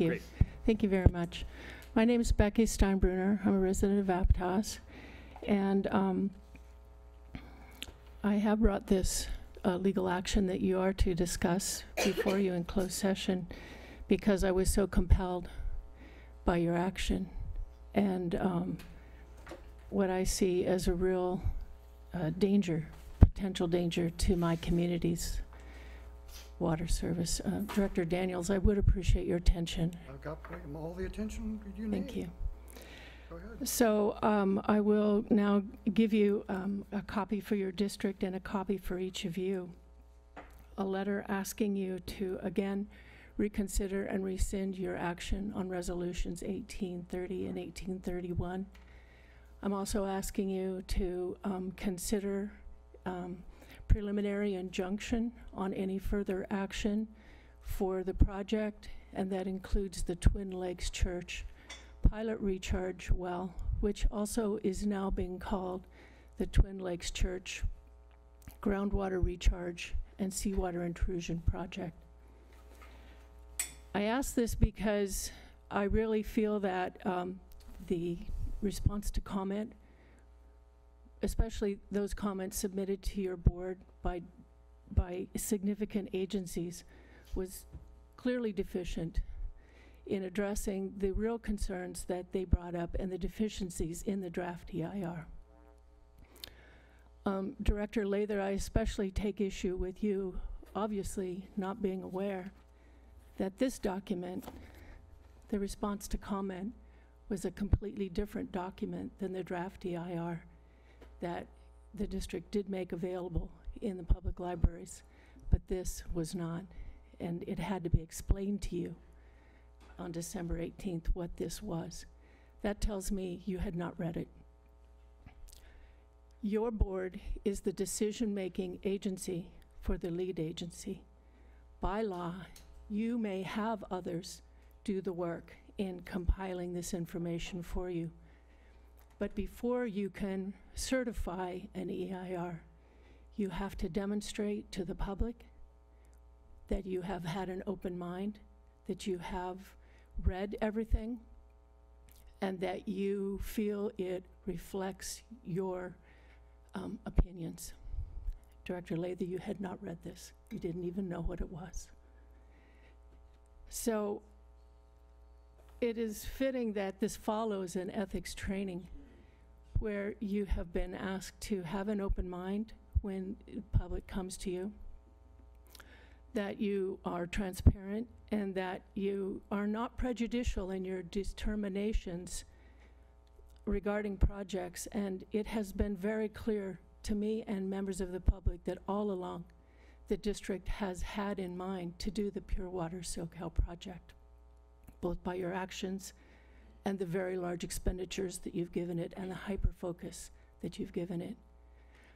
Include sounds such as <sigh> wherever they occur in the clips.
you. Great. Thank you very much. My name is Becky Steinbruner. I'm a resident of Aptos. And um, I have brought this uh, legal action that you are to discuss before you in closed session because I was so compelled by your action and um, what I see as a real uh, danger, potential danger to my community's water service. Uh, Director Daniels, I would appreciate your attention. I've got all the attention you need. Thank you. So um, I will now give you um, a copy for your district and a copy for each of you. A letter asking you to, again, reconsider and rescind your action on resolutions 1830 and 1831. I'm also asking you to um, consider um, preliminary injunction on any further action for the project, and that includes the Twin Lakes Church pilot recharge well, which also is now being called the Twin Lakes Church Groundwater Recharge and Seawater Intrusion Project. I ask this because I really feel that um, the response to comment, especially those comments submitted to your board by, by significant agencies, was clearly deficient in addressing the real concerns that they brought up and the deficiencies in the draft EIR. Um, Director Lather, I especially take issue with you, obviously not being aware that this document, the response to comment, was a completely different document than the draft EIR that the district did make available in the public libraries, but this was not, and it had to be explained to you on December 18th what this was. That tells me you had not read it. Your board is the decision-making agency for the lead agency. By law, you may have others do the work in compiling this information for you. But before you can certify an EIR, you have to demonstrate to the public that you have had an open mind, that you have read everything, and that you feel it reflects your um, opinions. Director Lather, you had not read this. You didn't even know what it was. So it is fitting that this follows an ethics training where you have been asked to have an open mind when public comes to you, that you are transparent, and that you are not prejudicial in your determinations regarding projects. And it has been very clear to me and members of the public that all along, the district has had in mind to do the Pure Water Soquel project, both by your actions and the very large expenditures that you've given it and the hyper-focus that you've given it.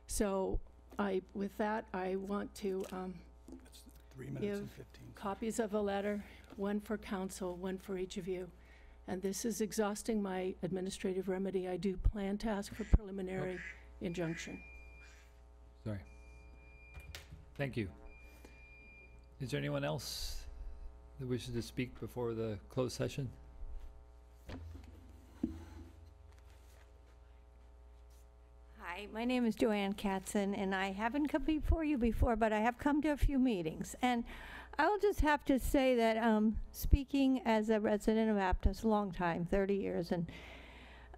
So I, with that, I want to um, That's three minutes and Give 15. copies of a letter, one for council, one for each of you. And this is exhausting my administrative remedy. I do plan to ask for preliminary injunction. Sorry. Thank you. Is there anyone else that wishes to speak before the closed session? My name is Joanne Katzen, and I haven't come before you before, but I have come to a few meetings. And I'll just have to say that, um, speaking as a resident of Aptos, a long time, 30 years, and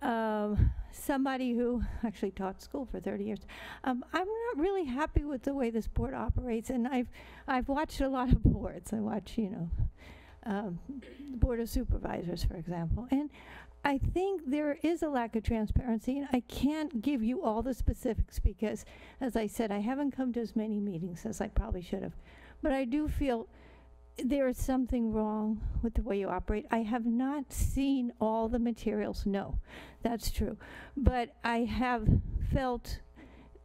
um, somebody who actually taught school for 30 years, um, I'm not really happy with the way this board operates. And I've, I've watched a lot of boards. I watch, you know, um, the Board of Supervisors, for example. And I think there is a lack of transparency, and I can't give you all the specifics because, as I said, I haven't come to as many meetings as I probably should have. But I do feel there is something wrong with the way you operate. I have not seen all the materials, no, that's true. But I have felt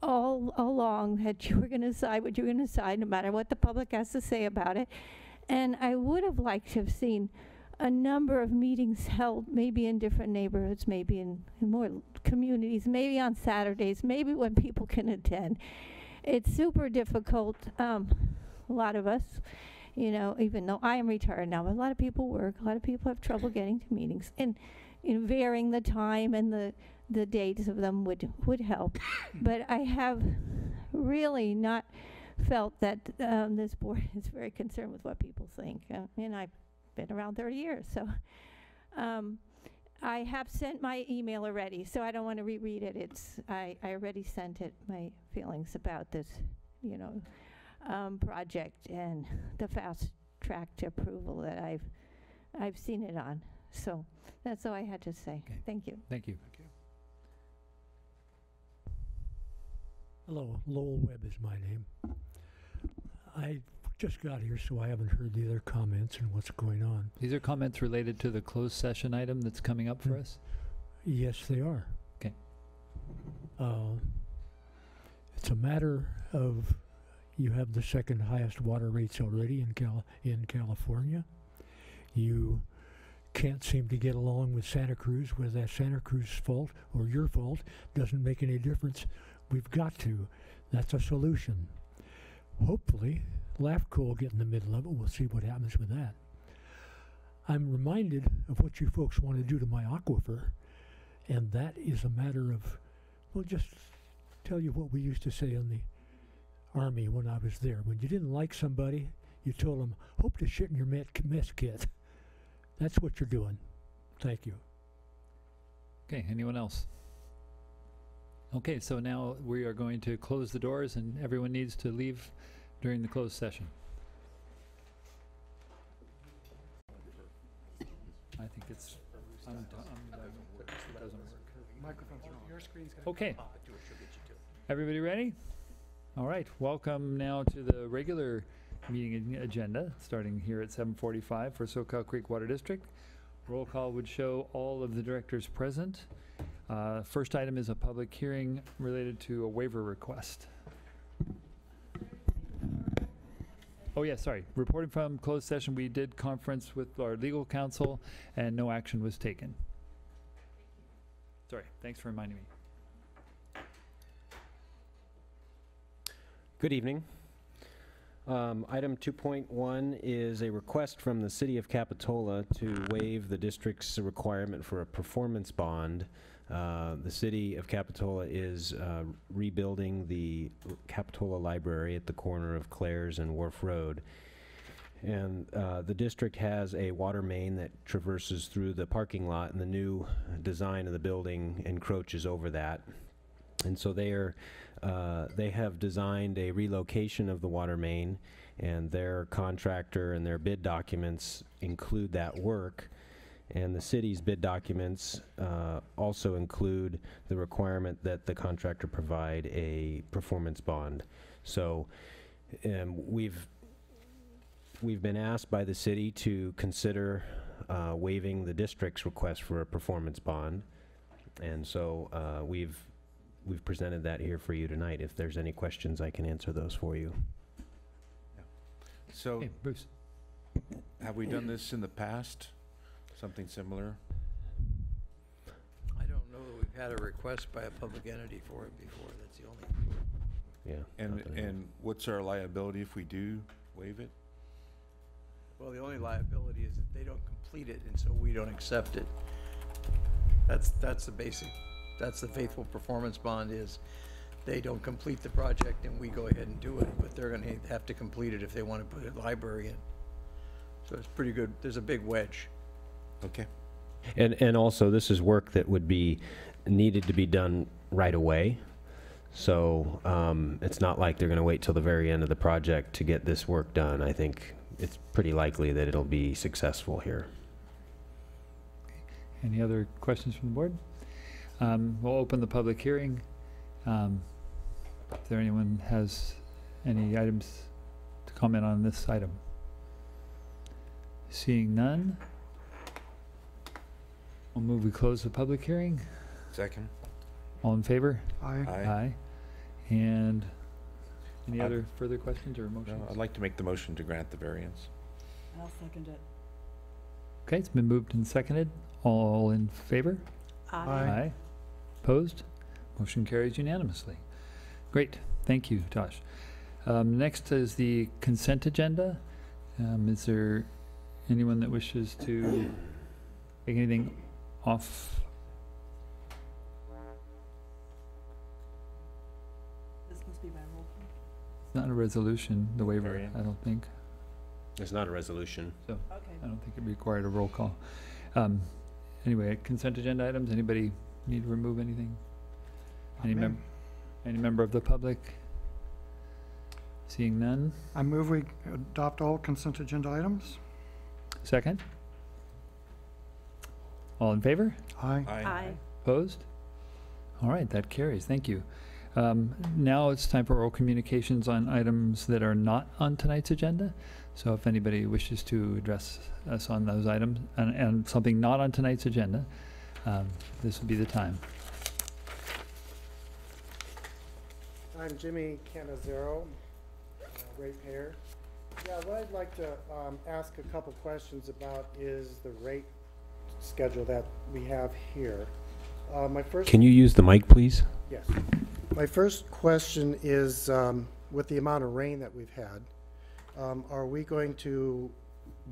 all along that you were going to decide what you were going to decide, no matter what the public has to say about it. And I would have liked to have seen a number of meetings <laughs> held, maybe in different neighborhoods, maybe in, in more communities, maybe on Saturdays, maybe when people can attend. It's super difficult, um, a lot of us, you know, even though I am retired now, a lot of people work, a lot of people have trouble getting to meetings, and, you know, varying the time and the, the dates of them would, would help. <coughs> But I have really not felt that um, this board <laughs> is very concerned with what people think. Uh, and I've been around 30 years, so um, I have sent my email already, so I don't want to reread it. It's I, I already sent it my feelings about this, you know, um, project and the fast track to approval that I've I've seen it on. So that's all I had to say. Okay. Thank you. Thank you. Hello, Lowell Webb is my name. I just got here, so I haven't heard the other comments and what's going on. These are comments related to the closed session item that's coming up for Hmm. us? Yes, they are. Okay. Uh, it's a matter of you have the second highest water rates already in Cal- in California. You can't seem to get along with Santa Cruz, whether that's Santa Cruz's fault or your fault doesn't make any difference. We've got to. That's a solution. Hopefully, LAFCO get in the middle of it. We'll see what happens with that. I'm reminded of what you folks want to do to my aquifer, and that is a matter of, well, just tell you what we used to say in the Army when I was there. When you didn't like somebody, you told them, hope to shit in your mess kit. That's what you're doing. Thank you. Okay, anyone else? Okay, so now we are going to close the doors and everyone needs to leave during the closed session. I think it's, I'm, I'm, done. it doesn't work. Microphone's on. Your screen's Okay. Everybody ready? All right, welcome now to the regular meeting ag- agenda, starting here at seven forty-five for Soquel Creek Water District. Roll call would show all of the directors present. Uh, First item is a public hearing related to a waiver request. Oh, yeah, sorry. Reporting from closed session, we did conference with our legal counsel and no action was taken. Sorry, thanks for reminding me. Good evening. Um, Item 2.1 is a request from the City of Capitola to waive the district's requirement for a performance bond. Uh, The City of Capitola is uh, rebuilding the Capitola Library at the corner of Clares and Wharf Road. And uh, the district has a water main that traverses through the parking lot, and the new design of the building encroaches over that. And so they are uh, they have designed a relocation of the water main, and their contractor and their bid documents include that work. And the city's bid documents uh, also include the requirement that the contractor provide a performance bond. So um, we've we've been asked by the city to consider uh, waiving the district's request for a performance bond, and so uh, we've we've presented that here for you tonight. If there's any questions, I can answer those for you. So, Okay, Bruce. have we done this in the past? Something similar? I don't know that we've had a request by a public entity for it before, that's the only. Yeah. And, not that and what's our liability if we do waive it? Well, the only liability is that they don't complete it, and so we don't accept it. That's, that's the basic, that's the faithful performance bond is, they don't complete the project and we go ahead and do it, but they're gonna have to complete it if they wanna put a library in. So it's pretty good, there's a big wedge. Okay. And, and also, this is work that would be needed to be done right away. So um, it's not like they're going to wait till the very end of the project to get this work done. I think it's pretty likely that it'll be successful here. Any other questions from the board? Um, We'll open the public hearing. Um, If there anyone has any items to comment on this item? Seeing none, I'll move we close the public hearing. Second? All in favor? Aye. Aye. And any I'd- other further questions or No, motions? I'd like to make the motion to grant the variance. I'll second it. Okay, it's been moved and seconded. All in favor? Aye. Aye. Opposed? Motion carries unanimously. Great, thank you, Tosh. Um, Next is the consent agenda. Um, is there anyone that wishes to take anything off? This must be by roll call. It's not a resolution, the waiver, I don't think. It's not a resolution. Okay. I don't think it required a roll call. Um, anyway, consent agenda items, anybody need to remove anything? Any mem- any member of the public? Seeing none? I move we adopt all consent agenda items. Second? All in favor? Aye. Aye. Opposed? All right, that carries, thank you. Um, Now it's time for oral communications on items that are not on tonight's agenda. So if anybody wishes to address us on those items, and, and something not on tonight's agenda, um, this would be the time. I'm Jimmy Canizero, uh, ratepayer. Yeah, what I'd like to um, ask a couple questions about is the rate schedule that we have here. Uh, My first, Can you use the mic, please? yes. My first question is, um, with the amount of rain that we've had, um, are we going to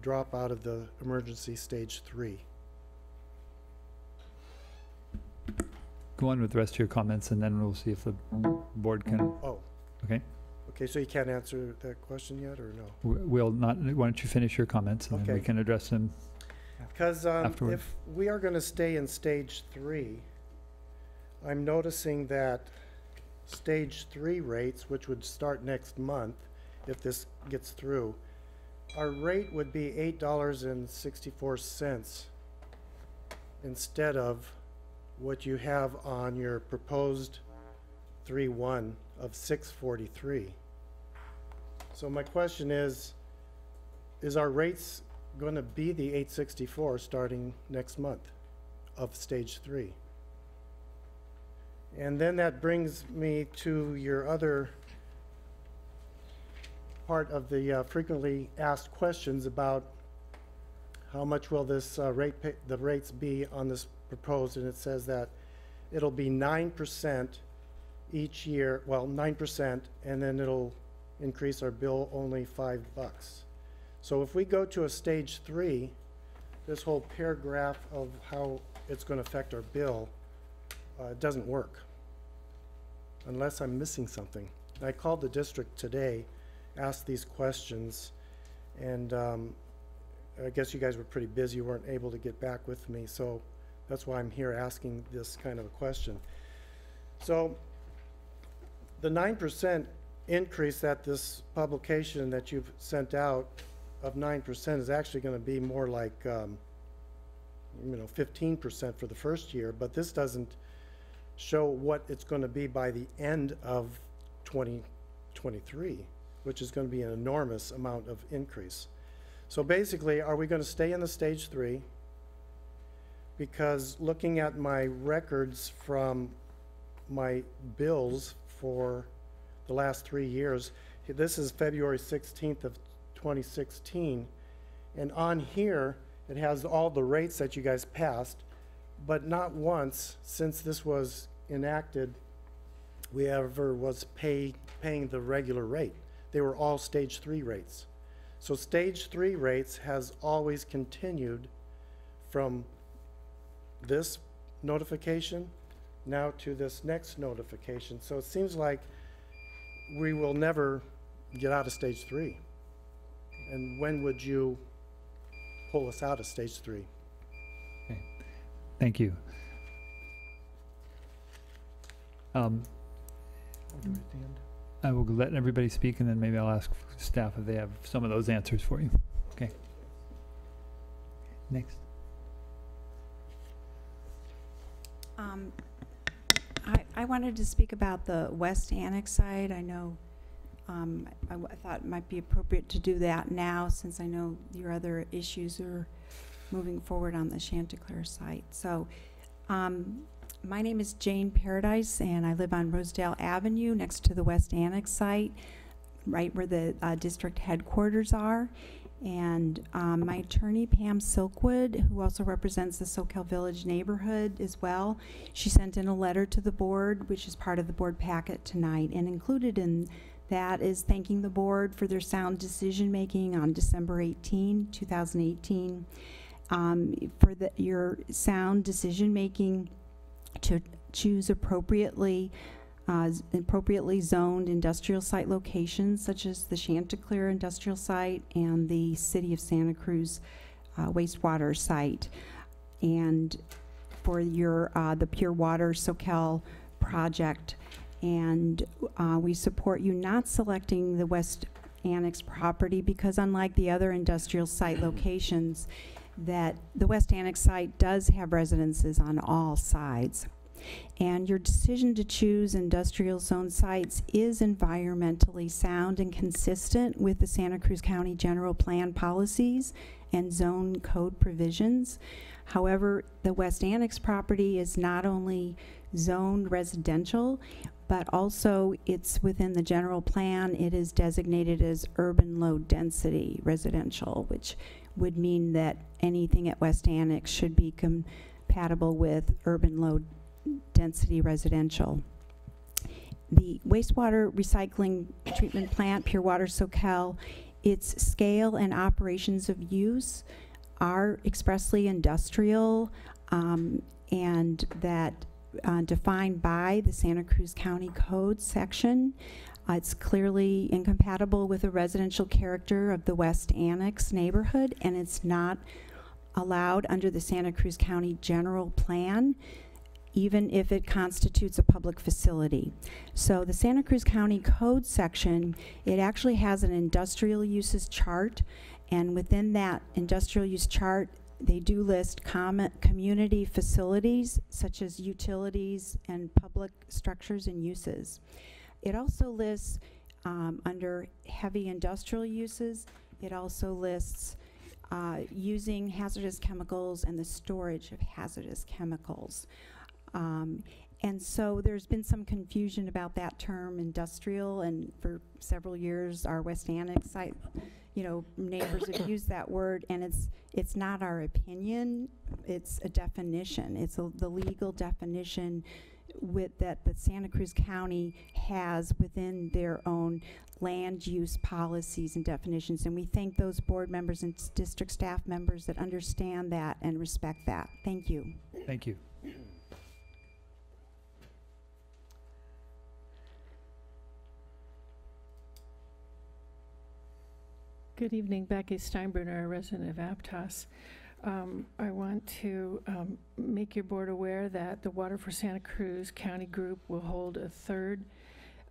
drop out of the emergency stage three? Go on with the rest of your comments, and then we'll see if the board can, Oh. Okay. Okay, so you can't answer that question yet, or no? w- we'll not, why don't you finish your comments, and then we Okay. can address them. Because um, Afterward. if we are going to stay in stage three, I'm noticing that stage three rates, which would start next month, if this gets through, our rate would be eight dollars and sixty-four cents instead of what you have on your proposed three-one of six forty-three. So my question is, is our rates going to be the 864 starting next month of stage three. And then that brings me to your other part of the uh, frequently asked questions about how much will this uh, rate, the rates be on this proposed, and it says that it'll be 9% each year, well, 9%, and then it'll increase our bill only five bucks. So if we go to a stage three, this whole paragraph of how it's gonna affect our bill, uh, doesn't work. Unless I'm missing something. I called the district today, asked these questions, and, um, I guess you guys were pretty busy, weren't able to get back with me, so that's why I'm here asking this kind of a question. So, the nine percent increase that this publication that you've sent out of nine percent is actually gonna be more like, um, you know, fifteen percent for the first year, but this doesn't show what it's gonna be by the end of twenty twenty-three, which is gonna be an enormous amount of increase. So basically, are we gonna stay in the stage three? Because looking at my records from my bills for the last three years, this is February sixteenth of 2016. And on here, it has all the rates that you guys passed, but not once since this was enacted, we ever was pay, paying the regular rate. They were all stage three rates. So stage three rates has always continued from this notification now to this next notification. So it seems like we will never get out of stage three. And when would you pull us out of stage three? Okay. Thank you. Um, I will let everybody speak, and then maybe I'll ask staff if they have some of those answers for you. Okay. Next. Um, I, I wanted to speak about the West Annex side. I know, um, I, I thought it might be appropriate to do that now, since I know your other issues are moving forward on the Chanticleer site. So, um, my name is Jane Paradise, and I live on Rosedale Avenue, next to the West Annex site, right where the, uh, district headquarters are. And um, my attorney, Pam Silkwood, who also represents the Soquel Village neighborhood as well, she sent in a letter to the board, which is part of the board packet tonight. And included in That is thanking the board for their sound decision-making on December 18, 2018. Um, For the, your sound decision-making to choose appropriately, uh, appropriately zoned industrial site locations such as the Chanticleer Industrial Site and the City of Santa Cruz uh, wastewater site. And for your, uh, the Pure Water Soquel project. And uh, we support you not selecting the West Annex property because unlike the other industrial site <clears throat> locations, that the West Annex site does have residences on all sides. And your decision to choose industrial zone sites is environmentally sound and consistent with the Santa Cruz County General Plan policies and zone code provisions. However, the West Annex property is not only zoned residential, but also it's within the general plan, it is designated as urban low density residential, which would mean that anything at West Annex should be compatible with urban low density residential. The wastewater recycling treatment plant, Pure Water Soquel, its scale and operations of use are expressly industrial, um, and that uh, defined by the Santa Cruz County Code section. Uh, It's clearly incompatible with the residential character of the West Annex neighborhood, and it's not allowed under the Santa Cruz County General Plan, even if it constitutes a public facility. So the Santa Cruz County Code section, it actually has an industrial uses chart, and within that industrial use chart, they do list common, community facilities such as utilities and public structures and uses. It also lists, um, under heavy industrial uses, it also lists, uh, using hazardous chemicals and the storage of hazardous chemicals. Um, and so there's been some confusion about that term industrial, and for several years, our West Annex site, you know, neighbors have used that word, and it's, it's not our opinion, it's a definition. It's a, the legal definition with, that the Santa Cruz County has within their own land use policies and definitions. And we thank those board members and district staff members that understand that and respect that. Thank you. Thank you. Good evening, Becky Steinbruner, a resident of Aptos. Um, I want to um, make your board aware that the Water for Santa Cruz County Group will hold a third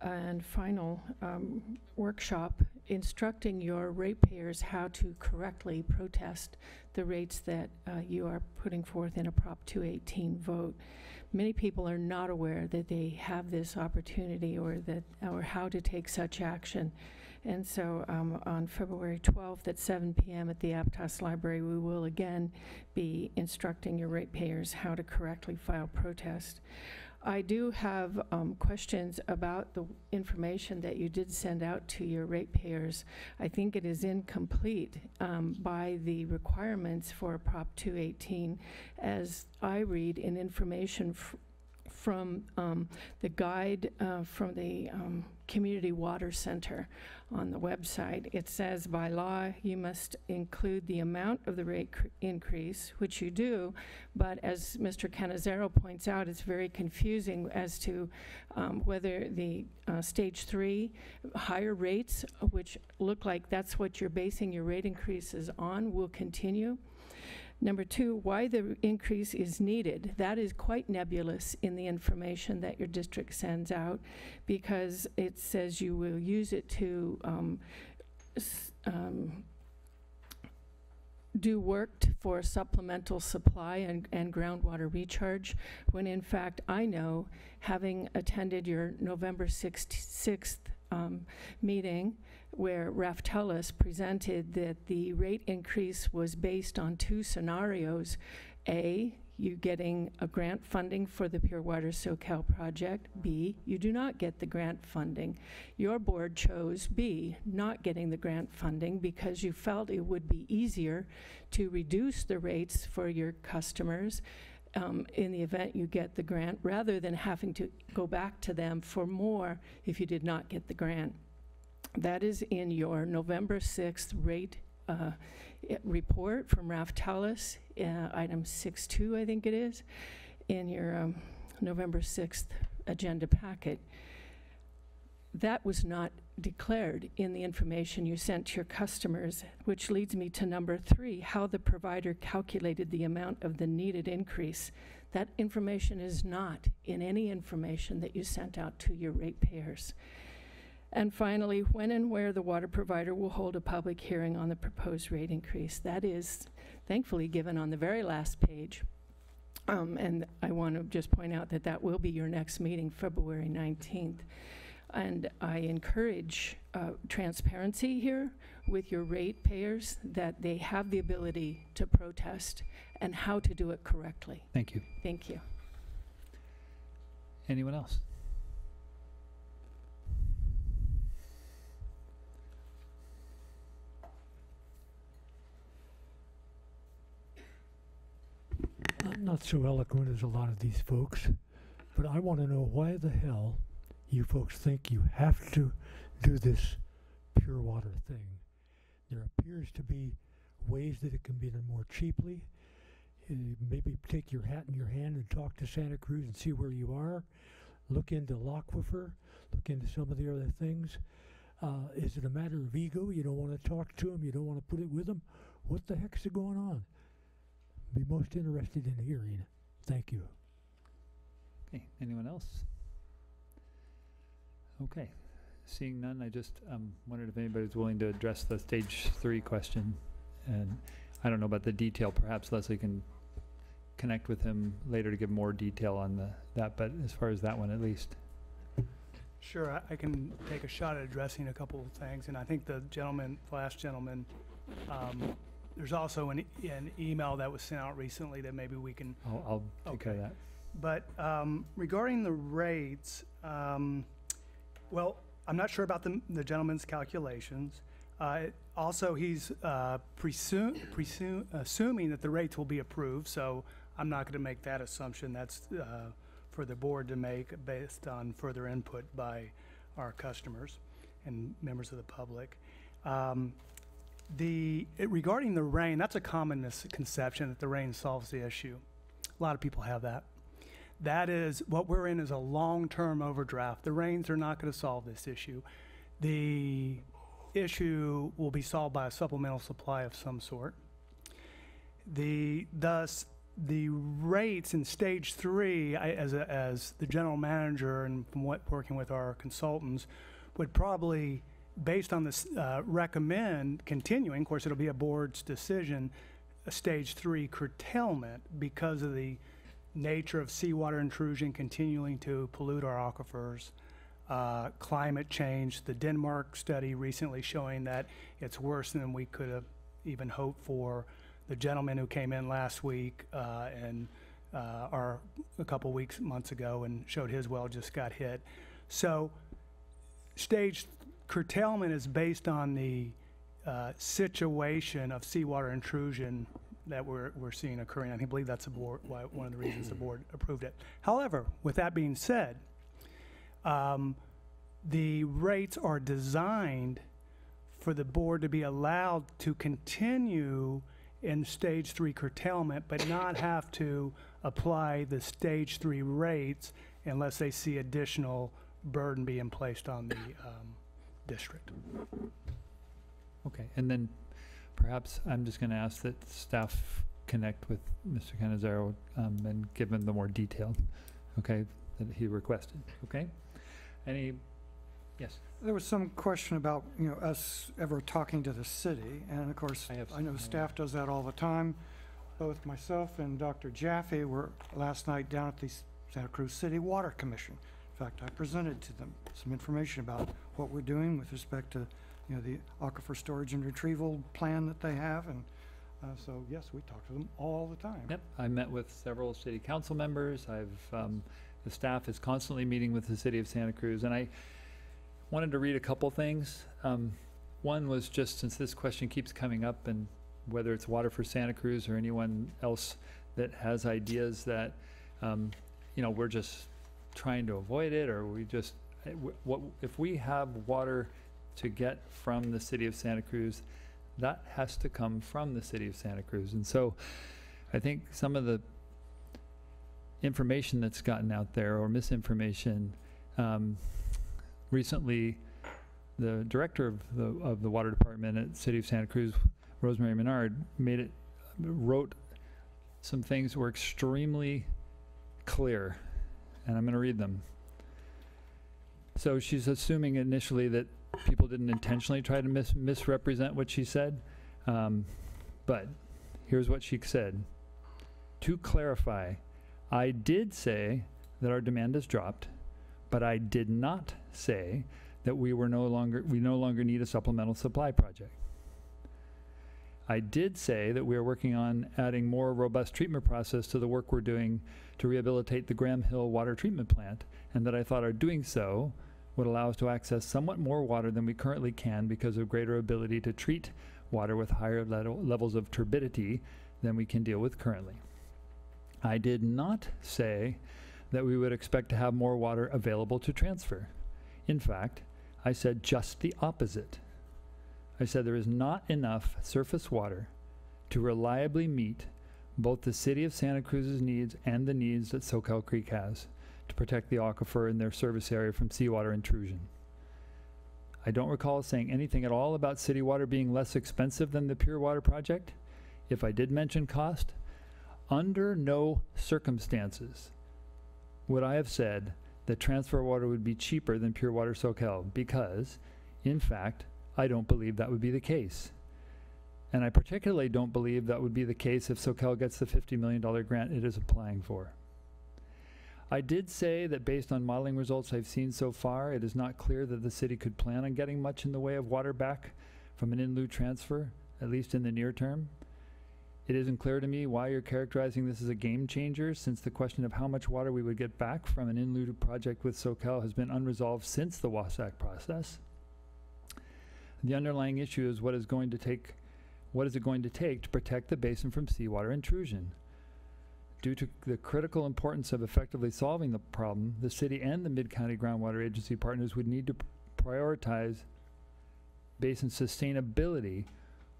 and final um, workshop instructing your ratepayers how to correctly protest the rates that uh, you are putting forth in a Prop 218 vote. Many people are not aware that they have this opportunity or that, or how to take such action. And so um, on February 12th at 7 PM at the Aptos Library, we will again be instructing your ratepayers how to correctly file protest. I do have um, questions about the information that you did send out to your ratepayers. I think it is incomplete um, by the requirements for Prop 218, as I read in information from um, the guide uh, from the um, Community Water Center on the website. It says, by law, you must include the amount of the rate cr- increase, which you do, but as Mr. Canizero points out, it's very confusing as to um, whether the uh, stage three higher rates, which look like that's what you're basing your rate increases on, will continue. Number two, why the increase is needed. That is quite nebulous in the information that your district sends out because it says you will use it to um, um, do work for supplemental supply and, and groundwater recharge, when in fact, I know, having attended your November 6th, 6th um, meeting, where Raftelis presented that the rate increase was based on two scenarios. A, you getting a grant funding for the Pure Water Soquel project. B, you do not get the grant funding. Your board chose B, not getting the grant funding, because you felt it would be easier to reduce the rates for your customers um, in the event you get the grant, rather than having to go back to them for more if you did not get the grant. That is in your November 6th rate uh, report from Raftelis, uh, item 6.2, I think it is, in your um, November 6th agenda packet. That was not declared in the information you sent to your customers, which leads me to number three, how the provider calculated the amount of the needed increase. That information is not in any information that you sent out to your ratepayers. And finally, when and where the water provider will hold a public hearing on the proposed rate increase. That is thankfully given on the very last page. Um, and I want to just point out that that will be your next meeting, February 19th. And I encourage uh, transparency here with your ratepayers, that they have the ability to protest and how to do it correctly. Thank you. Thank you. Anyone else? Not so eloquent as a lot of these folks, but I want to know why the hell you folks think you have to do this pure water thing. There appears to be ways that it can be done more cheaply. Uh, maybe take your hat in your hand and talk to Santa Cruz and see where you are. Look into Lockifer. Look into some of the other things. Uh, is it a matter of ego? You don't want to talk to them. You don't want to put it with them. What the heck's going on? Be most interested in hearing. Thank you. Okay, anyone else? Okay, seeing none, I just um, wondered if anybody's willing to address the stage three question. And I don't know about the detail, perhaps Leslie can connect with him later to give more detail on the, that, but as far as that one at least. Sure, I- I can take a shot at addressing a couple of things, and I think the gentleman, the last gentleman, um, there's also an, e- an email that was sent out recently that maybe we can I'll, I'll take care of Okay. that. But um, regarding the rates, um, well, I'm not sure about the the gentleman's calculations. Uh, Also, he's uh, presume, assuming that the rates will be approved, so I'm not going to make that assumption. That's uh, for the board to make based on further input by our customers and members of the public. Um, The, it- regarding the rain, that's a common misconception that the rain solves the issue. A lot of people have that. That is, what we're in is a long-term overdraft. The rains are not going to solve this issue. The issue will be solved by a supplemental supply of some sort. The, thus, the rates in stage three, I, as, a, as the general manager and from what, working with our consultants, would probably, based on this, uh, recommend continuing, of course, it'll be a board's decision, a stage three curtailment because of the nature of seawater intrusion continuing to pollute our aquifers, uh, climate change, the Denmark study recently showing that it's worse than we could have even hoped for. The gentleman who came in last week uh, and uh, or a couple weeks, months ago, and showed his well just got hit. So, stage curtailment is based on the uh, situation of seawater intrusion that we're, we're seeing occurring. I believe that's board, one of the reasons the board approved it. However, with that being said, um, the rates are designed for the board to be allowed to continue in stage three curtailment, but not have to apply the stage three rates unless they see additional burden being placed on the um, district. Okay, and then perhaps I'm just going to ask that staff connect with Mr. Canizaro um, and give him the more detailed, okay, that he requested, okay? Any, yes? There was some question about, you know, us ever talking to the city, and of course, I have I know some, staff does that all the time. Both myself and Dr. Jaffe were last night down at the Santa Cruz City Water Commission. Fact, I presented to them some information about what we're doing with respect to, you know, the aquifer storage and retrieval plan that they have, and, uh, so, yes, we talk to them all the time. Yep, I met with several city council members. I've, um, the staff is constantly meeting with the city of Santa Cruz, and I wanted to read a couple things. Um, one was just, since this question keeps coming up, and whether it's Water for Santa Cruz or anyone else that has ideas that, um, you know, we're just trying to avoid it, or we just, eh, wh- what, if we have water to get from the city of Santa Cruz, that has to come from the city of Santa Cruz. And so I think some of the information that's gotten out there or misinformation, um, recently, the director of the, of the water department at City of Santa Cruz, Rosemary Menard, made it, wrote some things that were extremely clear, and I'm going to read them. So she's assuming initially that people didn't intentionally try to mis- misrepresent what she said, um, but here's what she said. To clarify, I did say that our demand has dropped, but I did not say that we were no longer we no longer need a supplemental supply project. I did say that we are working on adding more robust treatment process to the work we're doing to rehabilitate the Graham Hill water treatment plant, and that I thought our doing so would allow us to access somewhat more water than we currently can because of greater ability to treat water with higher le- levels of turbidity than we can deal with currently. I did not say that we would expect to have more water available to transfer. In fact, I said just the opposite. I said there is not enough surface water to reliably meet both the city of Santa Cruz's needs and the needs that Soquel Creek has to protect the aquifer in their service area from seawater intrusion. I don't recall saying anything at all about city water being less expensive than the Pure Water project. If I did mention cost, under no circumstances would I have said that transfer water would be cheaper than Pure Water Soquel because, in fact, I don't believe that would be the case. And I particularly don't believe that would be the case if Soquel gets the $50 million grant it is applying for. I did say that based on modeling results I've seen so far, it is not clear that the city could plan on getting much in the way of water back from an in lieu transfer, at least in the near term. It isn't clear to me why you're characterizing this as a game changer, since the question of how much water we would get back from an in lieu project with Soquel has been unresolved since the WASAC process. The underlying issue is what is going to take, what is it going to take to protect the basin from seawater intrusion? Due to the critical importance of effectively solving the problem, the city and the Mid-County Groundwater Agency partners would need to prioritize basin sustainability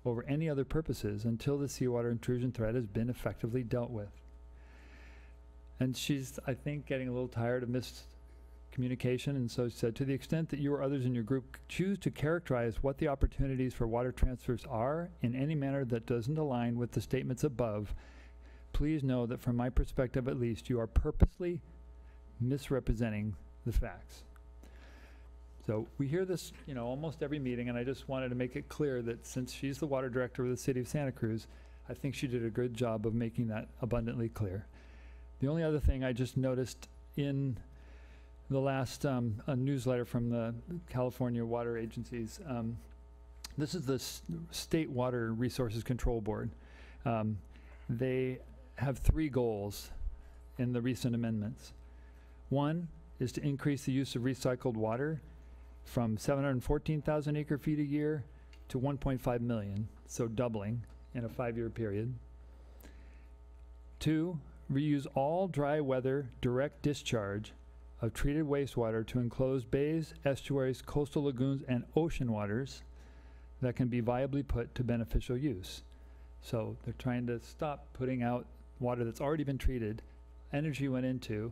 over any other purposes until the seawater intrusion threat has been effectively dealt with. And she's, I think, getting a little tired of miscommunication, and so said, to the extent that you or others in your group choose to characterize what the opportunities for water transfers are in any manner that doesn't align with the statements above, please know that from my perspective at least, you are purposely misrepresenting the facts. So we hear this, you know, almost every meeting, and I just wanted to make it clear that since she's the water director of the city of Santa Cruz, I think she did a good job of making that abundantly clear. The only other thing I just noticed in the last um, newsletter from the California Water Agencies, um, this is the State Water Resources Control Board. Um, they have three goals in the recent amendments. One is to increase the use of recycled water from 714,000 acre feet a year to 1.5 million, so doubling in a five-year period. Two, reuse all dry weather direct discharge of treated wastewater to enclosed bays, estuaries, coastal lagoons, and ocean waters that can be viably put to beneficial use. So they're trying to stop putting out water that's already been treated, energy went into,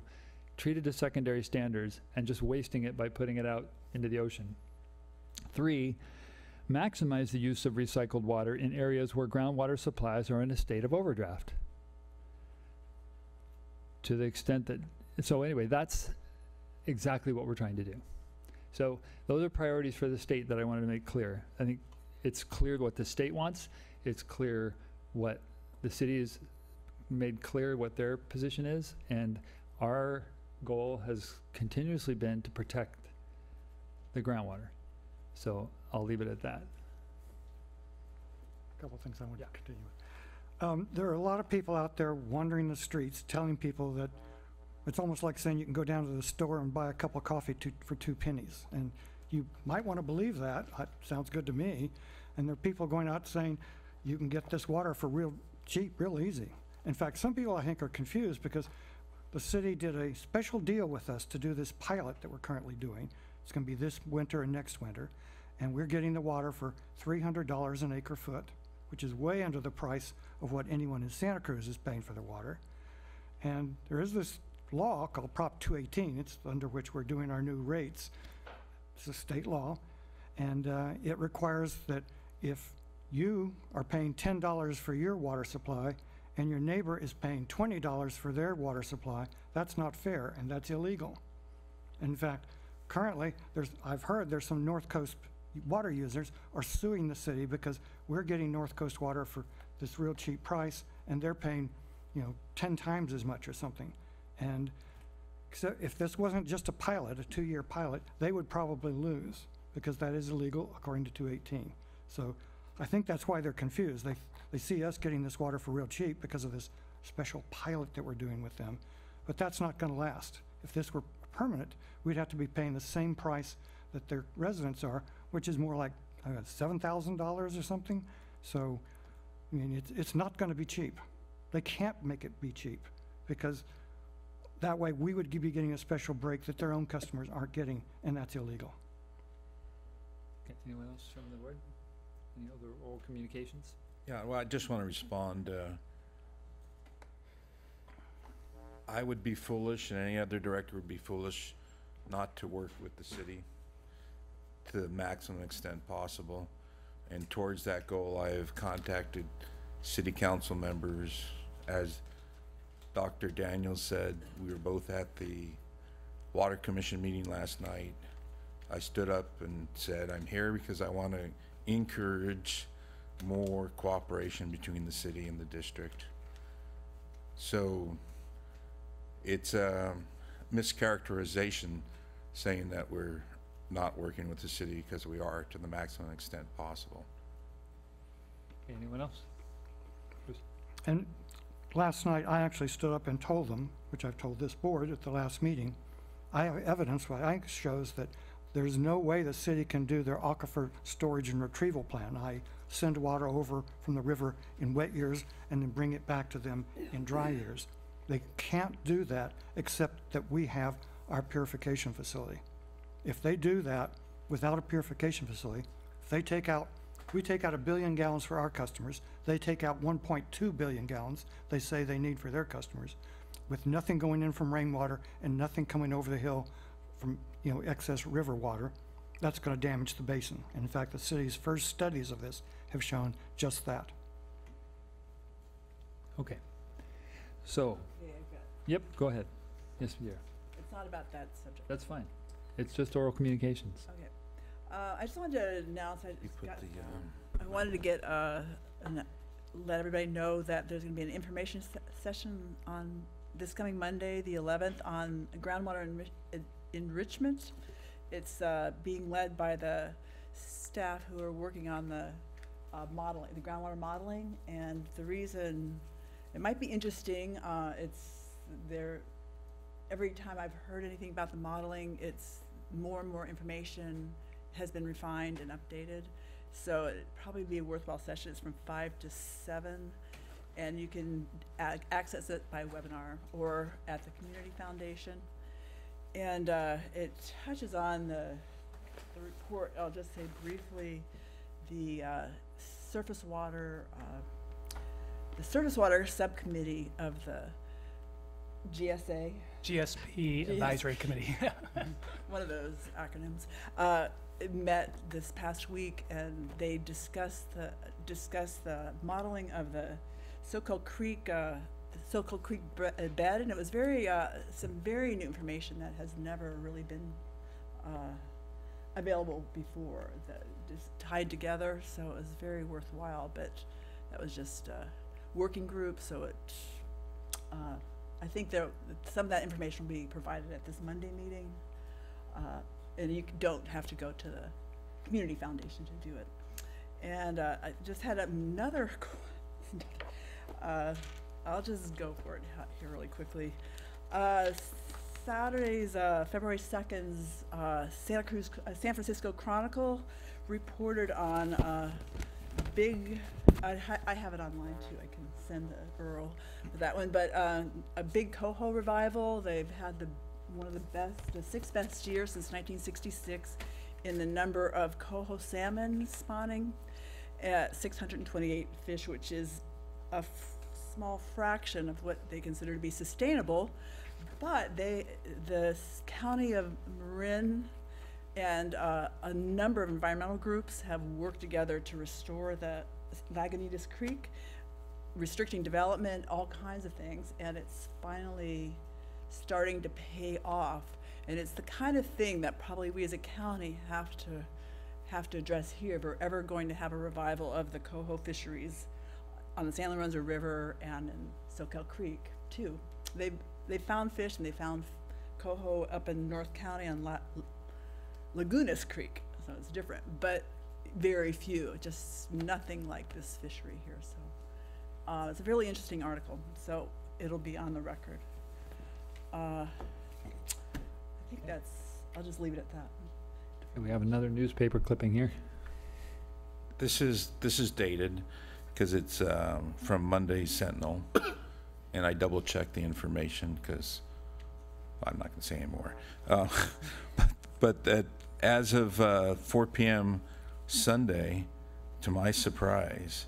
treated to secondary standards, and just wasting it by putting it out into the ocean. Three, maximize the use of recycled water in areas where groundwater supplies are in a state of overdraft. To the extent that, so anyway, that's exactly what we're trying to do. So those are priorities for the state that I wanted to make clear. I think it's clear what the state wants. It's clear what the city has made clear what their position is, and our goal has continuously been to protect the groundwater. So I'll leave it at that. A Couple things I want to continue with. Um, there are a lot of people out there wandering the streets, telling people that it's almost like saying you can go down to the store and buy a cup of coffee two, for two pennies. And you might want to believe that. Uh, sounds good to me. And there are people going out saying you can get this water for real cheap, real easy. In fact, some people I think are confused because the city did a special deal with us to do this pilot that we're currently doing. It's going to be this winter and next winter. and we're getting the water for three hundred dollars an acre foot, which is way under the price of what anyone in Santa Cruz is paying for their water. And there is this law called Prop 218, it's under which we're doing our new rates. It's a state law, and uh, it requires that if you are paying $10 for your water supply and your neighbor is paying $20 for their water supply, that's not fair and that's illegal. In fact, currently, there's, I've heard there's some North Coast water users are suing the city because we're getting North Coast water for this real cheap price and they're paying, you know, 10 times as much or something. And so if this wasn't just a pilot, a two-year pilot, they would probably lose because that is illegal according to 218. So I think that's why they're confused. They, they see us getting this water for real cheap because of this special pilot that we're doing with them. But that's not going to last. If this were permanent, we'd have to be paying the same price that their residents are, which is more like uh, $7,000 or something. So, I mean, it's, it's not going to be cheap. They can't make it be cheap because that way we would be getting a special break that their own customers aren't getting, and that's illegal. Okay, anyone else from the board? Any other oral communications? Yeah, well, I just want to respond. uh, I would be foolish, and any other director would be foolish not to work with the city to the maximum extent possible. And towards that goal, I have contacted city council members. As Dr. Daniels said, we were both at the Water Commission meeting last night. I stood up and said, I'm here because I want to encourage more cooperation between the city and the district. So it's a mischaracterization saying that we're not working with the city because we are to the maximum extent possible. Okay, anyone else? And last night, I actually stood up and told them, which I've told this board at the last meeting, I have evidence, what I shows that there's no way the city can do their aquifer storage and retrieval plan. I send water over from the river in wet years and then bring it back to them in dry years. They can't do that except that we have our purification facility. If they do that without a purification facility, if they take out, we take out a billion gallons for our customers, they take out 1.2 billion gallons they say they need for their customers, with nothing going in from rainwater and nothing coming over the hill from, you know, excess river water, that's going to damage the basin. And in fact, the city's first studies of this have shown just that. Okay. So, Yeah, I've got- yep, go ahead. Yes, dear. It's not about that subject. That's fine. It's just oral communications. Okay. Uh, I just wanted to announce, I You just put got, the, um, I wanted to get, uh, an, let everybody know that there's gonna be an information se- session on this coming Monday, the eleventh, on groundwater enrich- en- enrichment. It's, uh, being led by the staff who are working on the, uh, modeling, the groundwater modeling. And the reason, it might be interesting, uh, it's, there, every time I've heard anything about the modeling, it's more and more information has been refined and updated. So it'd probably be a worthwhile session. It's from five to seven. And you can access it by webinar or at the Community Foundation. And, uh, it touches on the, the report, I'll just say briefly, the, uh, surface water, uh, the surface water subcommittee of the GSA, GSP Advisory Committee. <laughs> one of those acronyms, uh, met this past week and they discussed the, discussed the modeling of the Soquel Creek, uh, Soquel Creek uh, bed, and it was very, uh, some very new information that has never really been, uh, available before, that just tied together, so it was very worthwhile, but that was just a working group, so it, uh, I think there, some of that information will be provided at this Monday meeting. And you don't have to go to the community foundation to do it. And, uh, I just had another, <laughs> uh, I'll just go for it here really quickly. Uh, Saturday's, uh, February second's, uh, Santa Cruz, uh, San Francisco Chronicle reported on, uh, big, I ha- I have it online too, I can send the Earl that one, but, a big coho revival, they've had the, one of the best, the sixth best year since nineteen sixty-six in the number of coho salmon spawning at 628 fish, which is a small fraction of what they consider to be sustainable. But they, the county of Marin and uh, a number of environmental groups have worked together to restore the Lagunitas Creek, restricting development, all kinds of things, and it's finally starting to pay off. And it's the kind of thing that probably we as a county have to have to address here if we're ever going to have a revival of the coho fisheries on the San Lorenzo River and in Soquel Creek too. They they found fish and they found coho up in North County on La, Lagunas Creek, so it's different, but very few, just nothing like this fishery here. So uh, it's a really interesting article. So it'll be on the record. Uh, I think that's. I'll just leave it at that. And we have another newspaper clipping here. This is, this is dated, because it's um, from Monday Sentinel, <coughs> and I double-checked the information, because I'm not gonna say anymore. Uh, <laughs> But that, as of uh, 4 PM Sunday, to my surprise,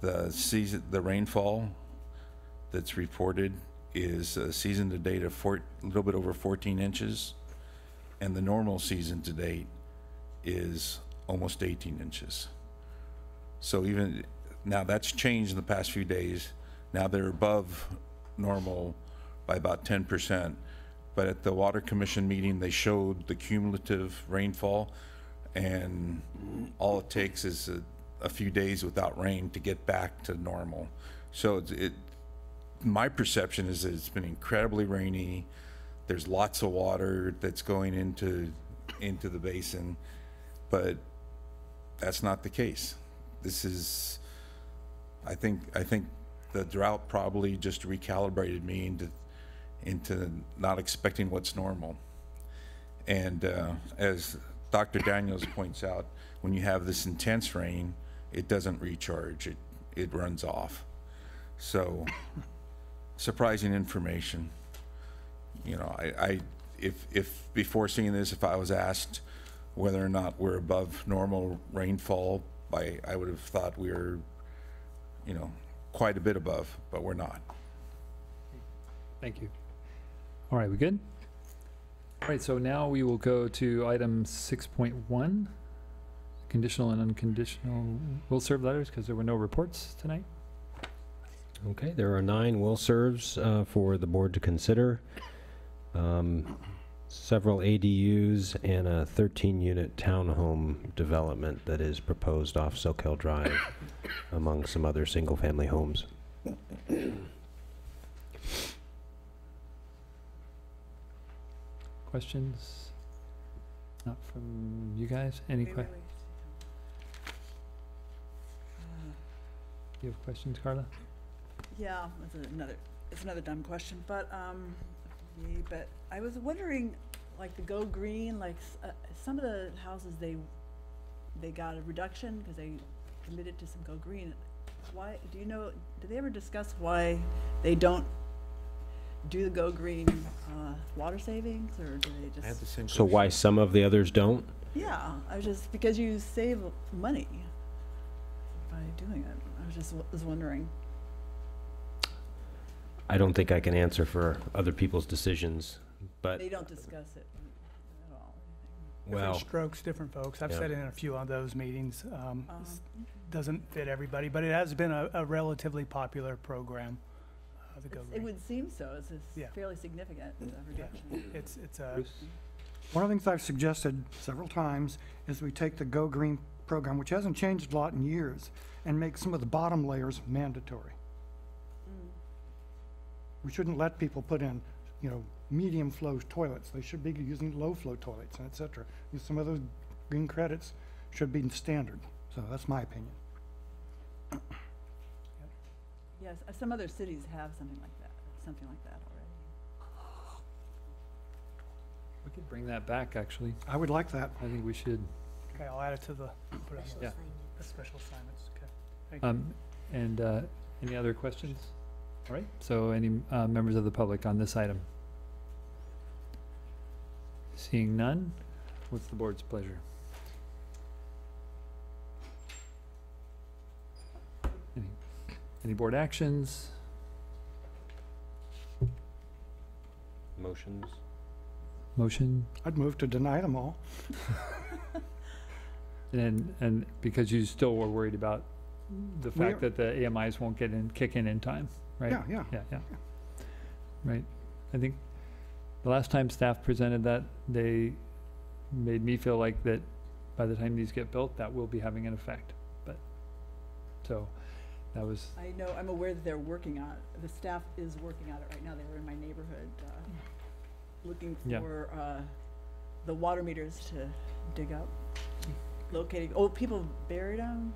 the season, the rainfall that's reported is a season to date of a little bit over 14 inches, and the normal season to date is almost 18 inches. So even, now that's changed in the past few days. Now they're above normal by about 10%. But at the Water Commission meeting, they showed the cumulative rainfall, and all it takes is a, a few days without rain to get back to normal. So it's- it, my perception is that it's been incredibly rainy. There's lots of water that's going into, into the basin, but that's not the case. This is, I think, I think the drought probably just recalibrated me into, into not expecting what's normal. And uh, as Dr. Daniels points out, when you have this intense rain, it doesn't recharge, it, it runs off. So, surprising information. You know, I, I, if, if, before seeing this, if I was asked whether or not we're above normal rainfall, by, I would have thought we were, you know, quite a bit above, but we're not. Thank you. All right, we good? All right, so now we will go to item 6.1, conditional and unconditional will serve letters, because there were no reports tonight. Okay, there are nine will serves uh, for the board to consider. Um, Several ADUs and a 13-unit townhome development that is proposed off Soquel Drive, <coughs> among some other single-family homes. Questions? Not from you guys? Any Wait, que, wait, wait. Uh, you have questions, Carla? Yeah, it's another, it's another dumb question, but, um, yeah, but I was wondering, like the Go Green, like, s- uh, some of the houses, they, they got a reduction because they committed to some Go Green. Why, do you know, did they ever discuss why they don't do the Go Green, uh, water savings, or do they just? I had the same So why some of the others don't? Yeah, I was just, because you save money by doing it. I was just, w- was wondering. I don't think I can answer for other people's decisions, but, They don't discuss it at all. well, Different strokes, different folks. I've Yeah. sat in a few of those meetings. Um, Uh-huh. s- Doesn't fit everybody, but it has been a, a relatively popular program, uh, the Go It's- It would seem so, it's a s- Yeah. fairly significant uh, reduction. It's, it's a, One of the things I've suggested several times is we take the Go Green program, which hasn't changed a lot in years, and make some of the bottom layers mandatory. We shouldn't let people put in, you know, medium flow toilets. They should be using low flow toilets, and et cetera. And Some of those green credits should be standard. So that's my opinion. Yes, uh, some other cities have something like that, something like that already. We could bring that back, actually. I would like that. I think we should. okay, I'll add it to the, put it on Yeah. the special assignments, okay. Thank you. Um, and, uh, any other questions? All right, so any uh, members of the public on this item? Seeing none, what's the board's pleasure? Any, any board actions? Motions? Motion? I'd move to deny them all. <laughs> And, and because you still were worried about the fact We're- that the AMIs won't get in, kick in in time? Right? Yeah, yeah. Yeah, yeah. Right. I think the last time staff presented that, they made me feel like that by the time these get built, that will be having an effect. But, so, that was, I know, I'm aware that they're working on it. The staff is working on it right now. They were in my neighborhood, uh, looking Yeah. for, uh, the water meters to dig up. Locating, oh, people buried them,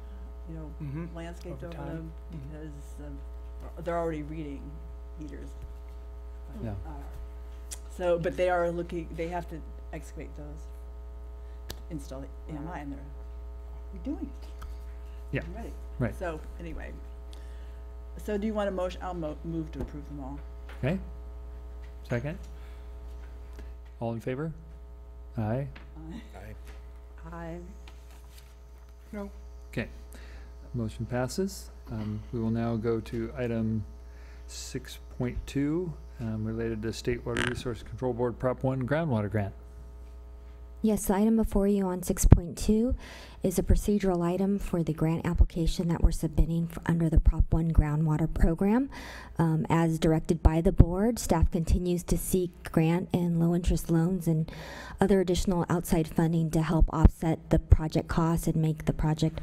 you know, Mm-hmm. landscaped Over over time. them Mhm. because, um, they're already reading meters. Yeah. Uh, So, but they are looking, they have to excavate those, install the AMI, and they're, doing it. Yeah, I'm ready. right. So, anyway. So do you want a motion, I'll mo- move to approve them all. okay? Second? All in favor? Aye. Aye. Aye. I No. Okay. Motion passes. Um, we will now go to item six point two, um, related to State Water Resource Control Board Prop One groundwater grant. Yes, the item before you on 6.2 is a procedural item for the grant application that we're submitting under the Prop 1 groundwater program. Um, As directed by the board, staff continues to seek grant and low-interest loans and other additional outside funding to help offset the project costs and make the project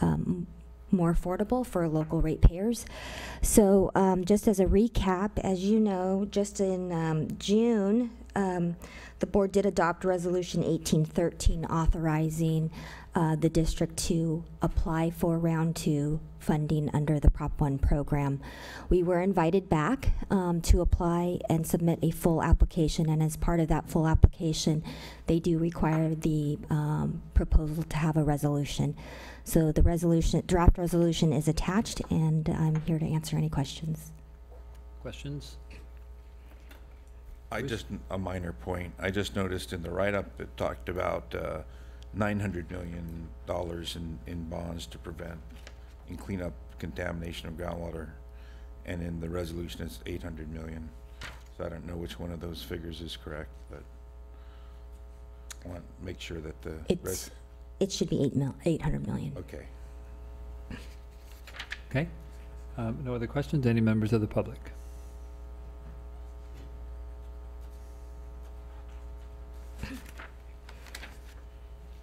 um, more affordable for local ratepayers. So um, just as a recap, as you know, just in um, June, um, the board did adopt Resolution 1813 authorizing uh, the district to apply for round two funding under the Prop 1 program. We were invited back um, to apply and submit a full application, and as part of that full application, they do require the um, proposal to have a resolution. So the resolution, draft resolution is attached, and I'm here to answer any questions. Questions? I just, a minor point, I just noticed in the write-up, it talked about uh, $900 million in, in bonds to prevent and clean up contamination of groundwater. And in the resolution, it's 800 million. So I don't know which one of those figures is correct, but I want to make sure that the. It's, it should be 8 mil, 800 million. Okay. Okay. Um, no other questions? Any members of the public?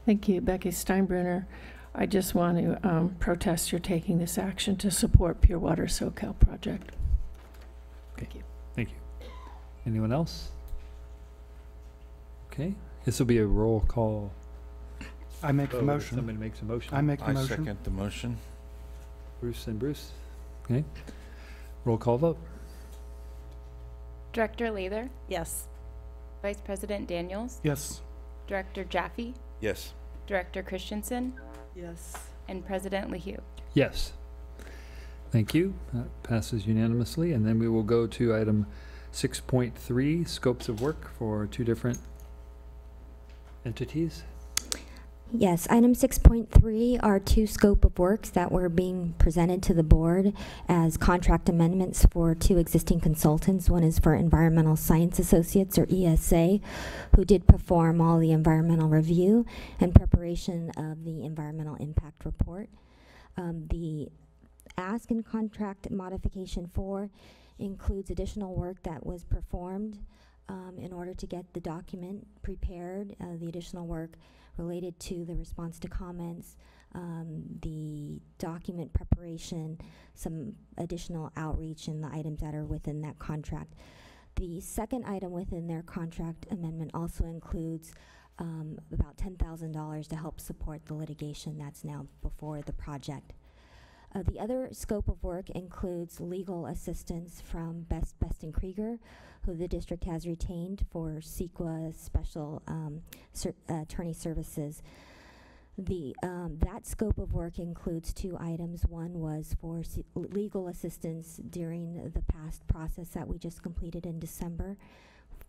Thank you, Becky Steinbruner. I just want to um, protest your taking this action to support Pure Water Soquel project. Thank you. Thank you. Anyone else? Okay, this will be a roll call. I make the vote motion. Somebody makes a motion. I make the I motion. second the motion. Bruce and Bruce. Okay. Roll call vote. Director Lather, Yes. Vice President Daniels, Yes. Director Jaffe, Yes. Director Christensen, Yes. and President LaHue. Yes. Thank you. That passes unanimously. And then we will go to item six point three, scopes of work for two different entities. Yes, item 6.3 are two scope of works that were being presented to the board as contract amendments for two existing consultants. One is for Environmental Science Associates, or ESA, who did perform all the environmental review and preparation of the environmental impact report. Um, the ask and contract modification four includes additional work that was performed um, in order to get the document prepared, uh, the additional work related to the response to comments, um, the document preparation, some additional outreach and the items that are within that contract. The second item within their contract amendment also includes um, about $10,000 to help support the litigation that's now before the project. Uh, the other scope of work includes legal assistance from Best Best and Krieger, who the district has retained for CEQA special um, ser- attorney services. The um, that scope of work includes two items. One was for legal assistance during the past process that we just completed in December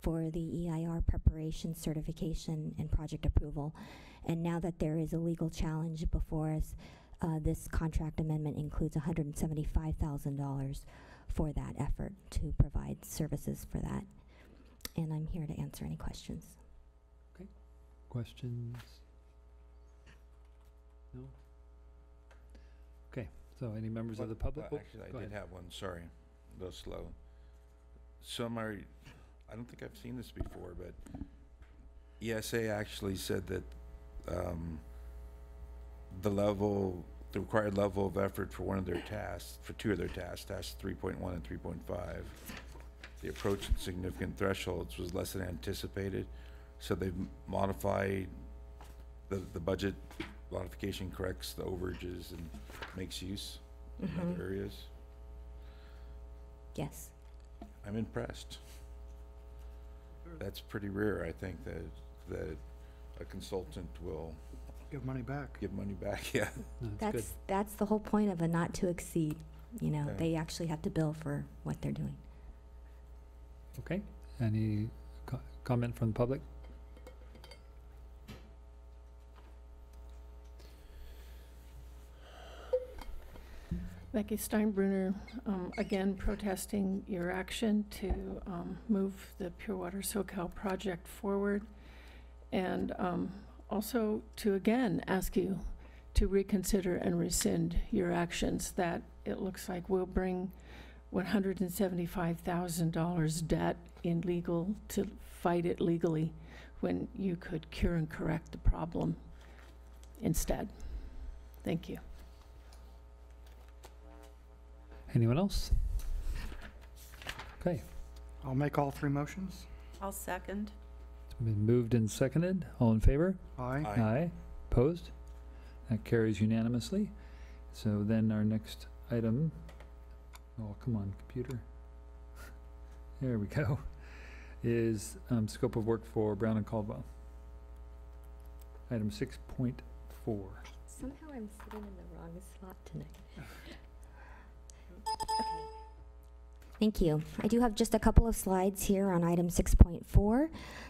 for the EIR preparation, certification, and project approval. And now that there is a legal challenge before us, uh, this contract amendment includes $175,000 for that effort to provide services for that. And I'm here to answer any questions. Okay. Questions? No? Okay, so any members of the But- public? but Oh, Actually, I go did ahead. have one, sorry, a little slow. Some are, I don't think I've seen this before, but ESA actually said that um, the level, the required level of effort for one of their tasks, for two of their tasks, tasks 3.1 and 3.5, the approach and significant thresholds was less than anticipated, so they've modified, the, the budget modification corrects the overages and makes use in Mhm. other areas. Yes. I'm impressed. That's pretty rare, I think, that, that a consultant will Give money back. give money back, <laughs> yeah. No, That's good. That's, that's the whole point of a not to exceed. You know, Okay. they actually have to bill for what they're doing. Okay, any co- comment from the public? Becky Steinbruner, um, again protesting your action to um, move the Pure Water Soquel project forward. And um, also to again ask you to reconsider and rescind your actions that it looks like will bring $175,000 debt in legal, to fight it legally, when you could cure and correct the problem instead. Thank you. Anyone else? Okay, I'll make all three motions. I'll second. It's been moved and seconded. All in favor? Aye. Aye. Aye. Opposed? That carries unanimously. So then our next item, oh, come on, computer. <laughs> There we go, is um, scope of work for Brown and Caldwell. Item six point four. Somehow I'm sitting in the wrong slot tonight. Thank you. I do have just a couple of slides here on item 6.4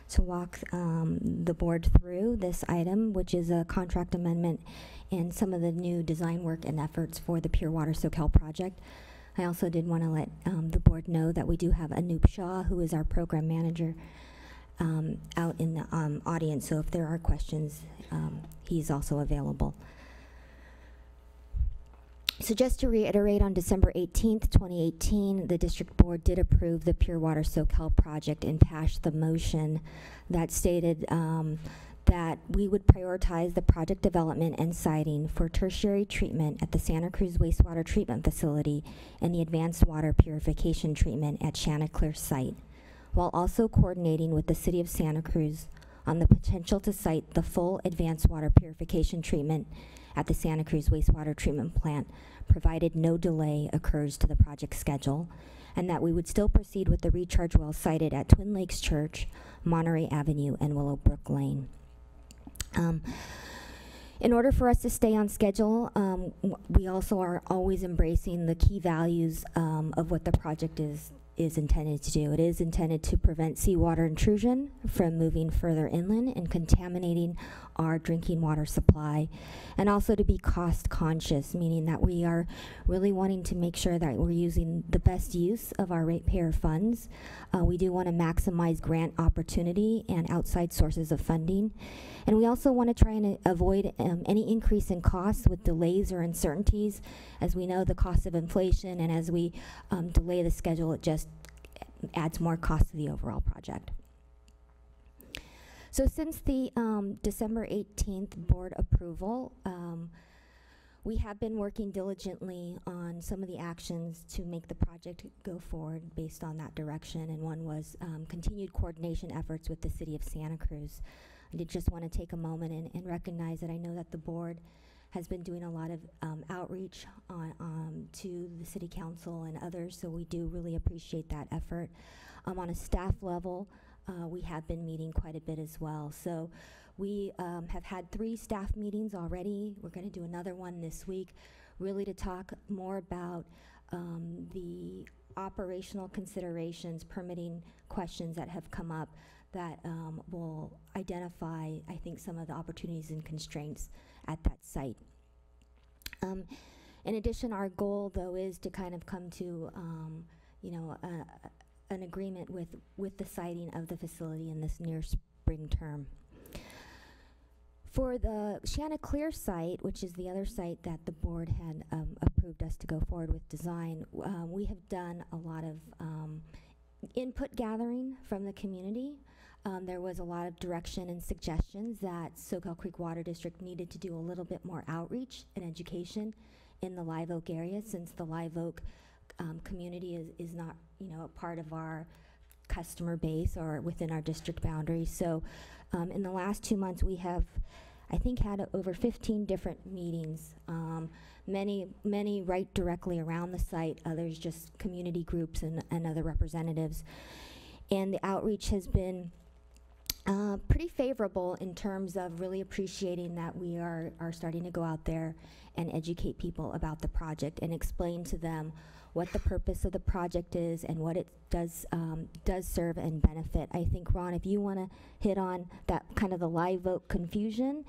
to walk um, the board through this item, which is a contract amendment and some of the new design work and efforts for the Pure Water Soquel project. I also did want to let um, the board know that we do have Anoop Shaw, who is our program manager, um, out in the um, audience. So if there are questions, um, he's also available. So just to reiterate, on December 18th, 2018, the district board did approve the Pure Water Soquel project and passed the motion that stated um, that we would prioritize the project development and siting for tertiary treatment at the Santa Cruz wastewater treatment facility and the advanced water purification treatment at Chanticleer site, while also coordinating with the city of Santa Cruz on the potential to site the full advanced water purification treatment at the Santa Cruz wastewater treatment plant, provided no delay occurs to the project schedule, and that we would still proceed with the recharge well sited at Twin Lakes Church, Monterey Avenue, and Willowbrook Lane. Um, in order for us to stay on schedule, um, we also are always embracing the key values um, of what the project is is intended to do. It is intended to prevent seawater intrusion from moving further inland and contaminating our drinking water supply, and also to be cost conscious, meaning that we are really wanting to make sure that we're using the best use of our ratepayer funds. Uh, we do want to maximize grant opportunity and outside sources of funding. And we also want to try and uh, avoid um, any increase in costs with delays or uncertainties. As we know, the cost of inflation, and as we um, delay the schedule, it just adds more cost to the overall project. So since the um, December 18th board approval, um, we have been working diligently on some of the actions to make the project go forward based on that direction. And one was um, continued coordination efforts with the city of Santa Cruz. I did just want to take a moment and, and recognize that I know that the board has been doing a lot of um, outreach on, um, to the city council and others, so we do really appreciate that effort. Um, on a staff level, uh, we have been meeting quite a bit as well. So we um, have had three staff meetings already. We're going to do another one this week, really to talk more about um, the operational considerations, permitting questions that have come up that um, will identify, I think, some of the opportunities and constraints at that site. Um, in addition, our goal, though, is to kind of come to, um, you know, an agreement with, with the siting of the facility in this near spring term. For the Chanticleer site, which is the other site that the board had um, approved us to go forward with design, uh, we have done a lot of um, input gathering from the community. Um, there was a lot of direction and suggestions that Soquel Creek Water District needed to do a little bit more outreach and education in the Live Oak area, since the Live Oak um, community is, is not, you know, a part of our customer base or within our district boundaries. So um, in the last two months, we have, I think, had over 15 different meetings. Um, many, many right directly around the site, others just community groups and, and other representatives. And the outreach has been uh, pretty favorable in terms of really appreciating that we are, are starting to go out there and educate people about the project and explain to them what the purpose of the project is and what it does um, does serve and benefit. I think Ron, if you want to hit on that kind of the Live Oak confusion.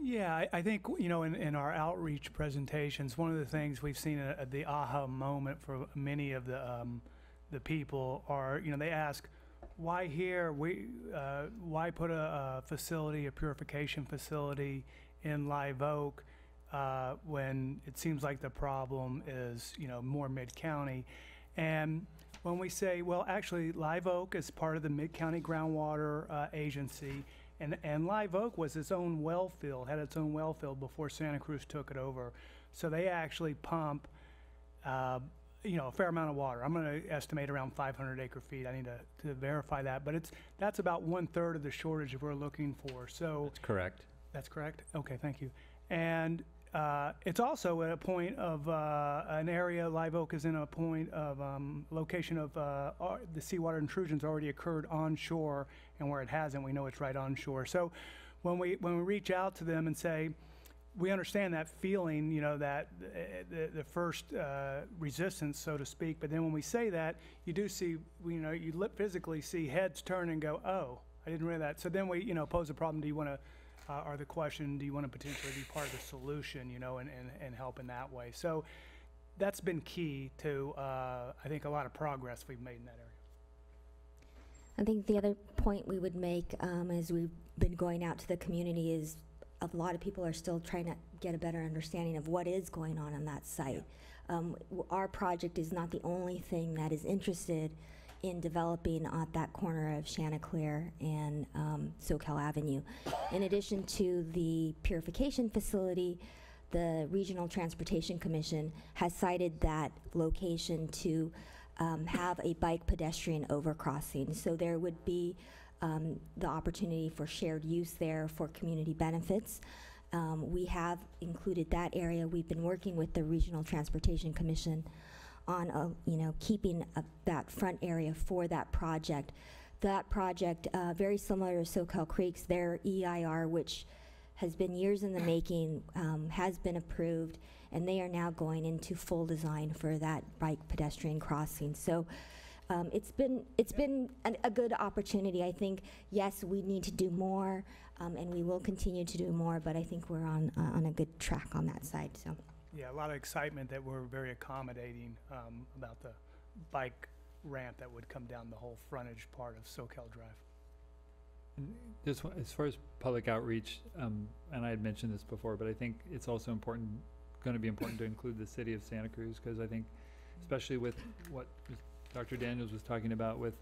Yeah, I, I think, you know, in, in our outreach presentations, one of the things we've seen at, at the aha moment for many of the, um, the people are, you know, they ask, why here? We, uh, why put a, a facility, a purification facility in Live Oak uh, when it seems like the problem is, you know, more mid-county? And when we say, well, actually, Live Oak is part of the Mid-County Groundwater uh, Agency, and, and Live Oak was its own well field, had its own well field before Santa Cruz took it over. So they actually pump, uh, you know, a fair amount of water. I'm going to estimate around 500 acre feet. I need to, to verify that, but it's that's about one third of the shortage we're looking for. So That's correct. that's correct? Okay, thank you. And uh, it's also at a point of, uh, an area, Live Oak is in a point of um, location of, uh, ar- the seawater intrusions already occurred onshore, and where it hasn't, we know it's right onshore. So when we, when we reach out to them and say, we understand that feeling, you know, that uh, the, the first uh, resistance, so to speak. But then when we say that, you do see, you know, you physically see heads turn and go, oh, I didn't realize that. So then we, you know, pose a problem. Do you want to, uh, or the question, do you want to potentially be part of the solution, you know, and, and, and help in that way? So that's been key to, uh, I think, a lot of progress we've made in that area. I think the other point we would make um, as we've been going out to the community is a lot of people are still trying to get a better understanding of what is going on on that site. Um, our project is not the only thing that is interested in developing at that corner of Chanticleer and um, Soquel Avenue. In addition to the purification facility, the Regional Transportation Commission has sited that location to um, have a bike pedestrian overcrossing. So there would be um, the opportunity for shared use there for community benefits. Um, we have included that area. We've been working with the Regional Transportation Commission on, you know, keeping that front area for that project. That project, uh, very similar to Soquel Creek's, their EIR, which has been years in the making, um, has been approved, and they are now going into full design for that bike pedestrian crossing. So um, it's been it's been an, a good opportunity. I think yes, we need to do more, um, and we will continue to do more. But I think we're on uh, on a good track on that side. So Yeah, a lot of excitement that we're very accommodating um, about the bike ramp that would come down the whole frontage part of Soquel Drive. Just wa- as far as public outreach, um, and I had mentioned this before, but I think it's also important, going to be important to include the city of Santa Cruz, because I think, especially with what Dr. Daniels was talking about with,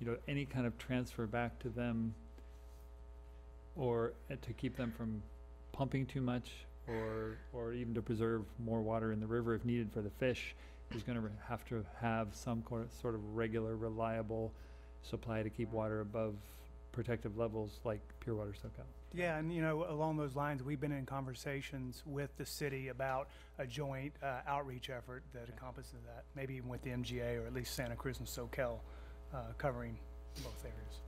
you know, any kind of transfer back to them, or uh, to keep them from pumping too much, or, or even to preserve more water in the river if needed for the fish, is gonna re- have to have some cor- sort of regular, reliable supply to keep water above protective levels like Pure Water Soquel. Yeah, and you know, along those lines, we've been in conversations with the city about a joint uh, outreach effort that encompasses that, maybe even with the MGA or at least Santa Cruz and Soquel, uh, covering both areas.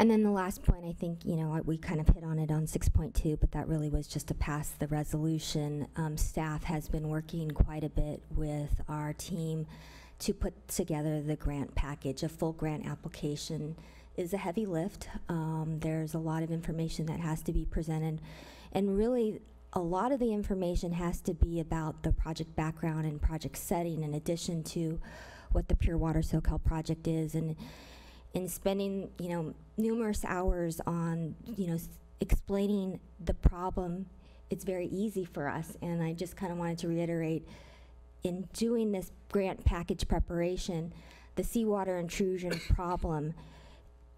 And then the last point, I think, you know, we kind of hit on it on 6.2, but that really was just to pass the resolution. Um, staff has been working quite a bit with our team to put together the grant package. A full grant application is a heavy lift. Um, there's a lot of information that has to be presented, And really, a lot of the information has to be about the project background and project setting in addition to what the Pure Water Soquel project is. And in spending, you know, numerous hours on, you know, s- explaining the problem, it's very easy for us. And I just kind of wanted to reiterate, in doing this grant package preparation, the seawater intrusion <coughs> problem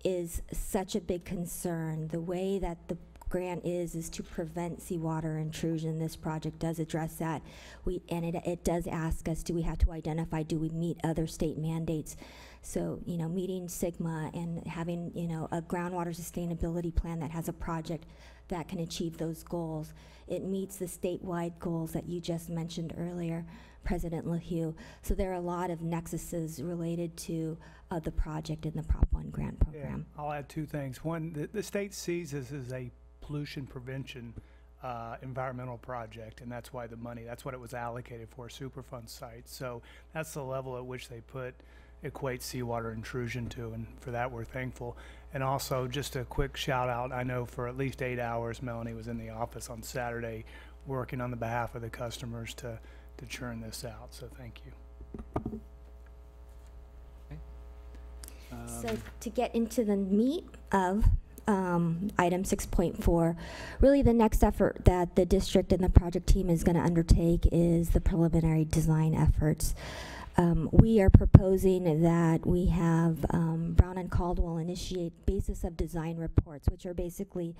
is such a big concern. The way that the grant is, is to prevent seawater intrusion. This project does address that. We, and it, it does ask us, do we have to identify, do we meet other state mandates? So, you know, meeting SGMA and having, you know, a groundwater sustainability plan that has a project that can achieve those goals. It meets the statewide goals that you just mentioned earlier, President LaHue. So there are a lot of nexuses related to uh, the project in the Prop 1 grant Yeah, program. I'll add two things. One, the, the state sees this as a pollution prevention uh, environmental project, and that's why the money, that's what it was allocated for, Superfund site. So that's the level at which they put, equate seawater intrusion to, and for that, we're thankful. And also, just a quick shout out, I know for at least eight hours, Melanie was in the office on Saturday working on the behalf of the customers to, to churn this out, so thank you. So Um, to get into the meat of um, item 6.4, really the next effort that the district and the project team is going to undertake is the preliminary design efforts. Um, we are proposing that we have um, Brown and Caldwell initiate basis of design reports, which are basically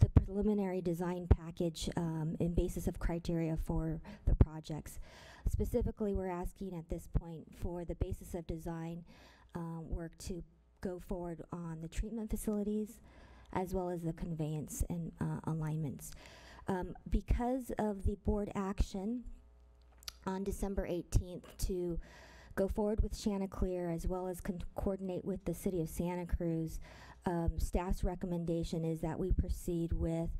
the preliminary design package um, and basis of criteria for the projects. Specifically, we're asking at this point for the basis of design um, work to go forward on the treatment facilities as well as the conveyance and uh, alignments. Um, because of the board action on December 18th to go forward with Chanticleer as well as coordinate with the city of Santa Cruz, um, staff's recommendation is that we proceed with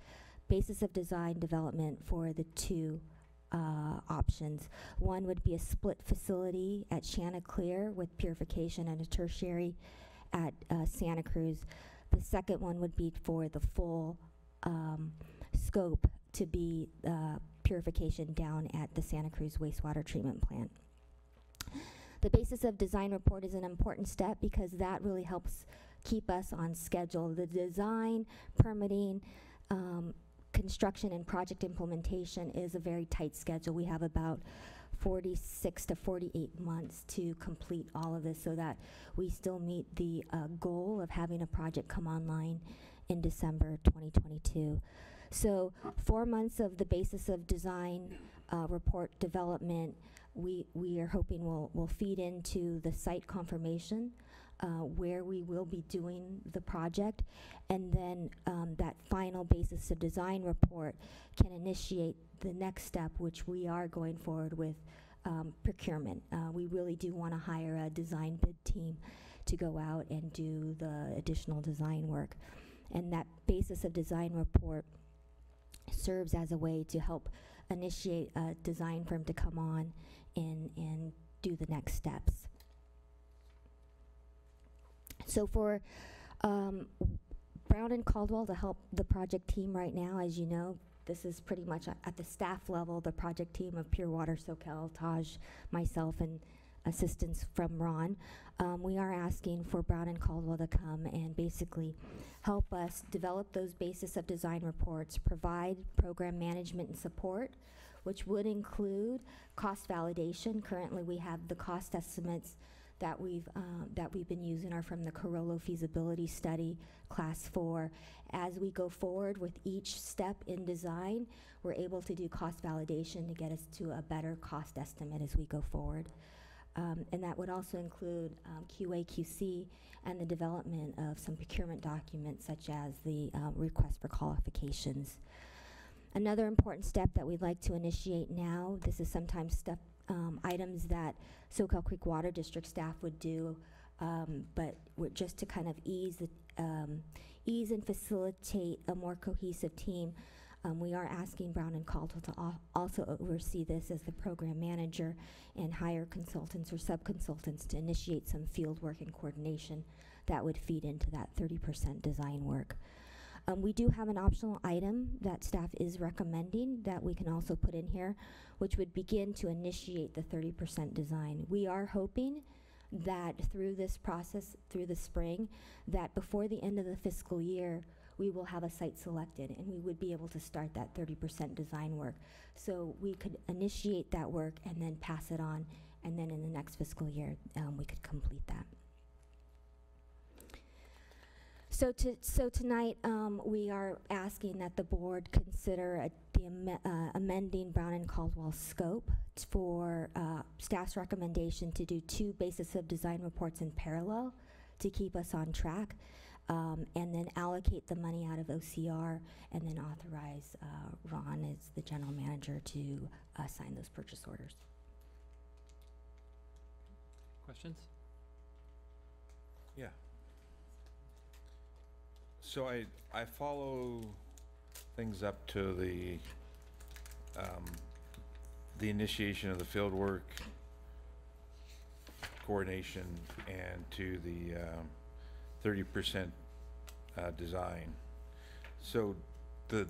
basis of design development for the two uh, options. One would be a split facility at Chanticleer with purification and a tertiary at uh, Santa Cruz. The second one would be for the full um, scope to be uh, purification down at the Santa Cruz wastewater treatment plant. The basis of design report is an important step because that really helps keep us on schedule. The design, permitting, um, construction and project implementation is a very tight schedule. We have about 46 to 48 months to complete all of this so that we still meet the uh, goal of having a project come online in December 2022. So four months of the basis of design uh, report development, we, we are hoping will, will feed into the site confirmation uh, where we will be doing the project. And then um, that final basis of design report can initiate the next step, which we are going forward with um, procurement. Uh, we really do want to hire a design bid team to go out and do the additional design work. And that basis of design report serves as a way to help initiate a design firm to come on and, and do the next steps. So for um, Brown and Caldwell to help the project team right now, as you know, this is pretty much at the staff level, the project team of Pure Water Soquel, Taj, myself, and assistance from Ron. Um, we are asking for Brown and Caldwell to come and basically help us develop those basis of design reports, provide program management and support, which would include cost validation. Currently, we have the cost estimates that we've um, that we've been using are from the Carollo feasibility study, class four. As we go forward with each step in design, we're able to do cost validation to get us to a better cost estimate as we go forward. Um, and that would also include um, QA, QC, and the development of some procurement documents such as the uh, request for qualifications. Another important step that we'd like to initiate now, this is sometimes step um, items that Soquel Creek Water District staff would do, um, but just to kind of ease the, um, ease and facilitate a more cohesive team. Um, we are asking Brown and Caldwell to al- also oversee this as the program manager and hire consultants or sub-consultants to initiate some field work and coordination that would feed into that 30% design work. Um, we do have an optional item that staff is recommending that we can also put in here, which would begin to initiate the 30% design. We are hoping that through this process, through the spring, that before the end of the fiscal year, we will have a site selected and we would be able to start that 30% design work. So we could initiate that work and then pass it on, and then in the next fiscal year, um, we could complete that. So to, so tonight, um, we are asking that the board consider a- the ame- uh, amending Brown and Caldwell scope for uh, staff's recommendation to do two basis of design reports in parallel to keep us on track, um, and then allocate the money out of OCR, and then authorize uh, Ron as the general manager to uh, sign those purchase orders. Questions? Yeah. So I, I follow things up to the, um, the initiation of the field work, coordination, and to the, um, thirty percent, uh, design. So the,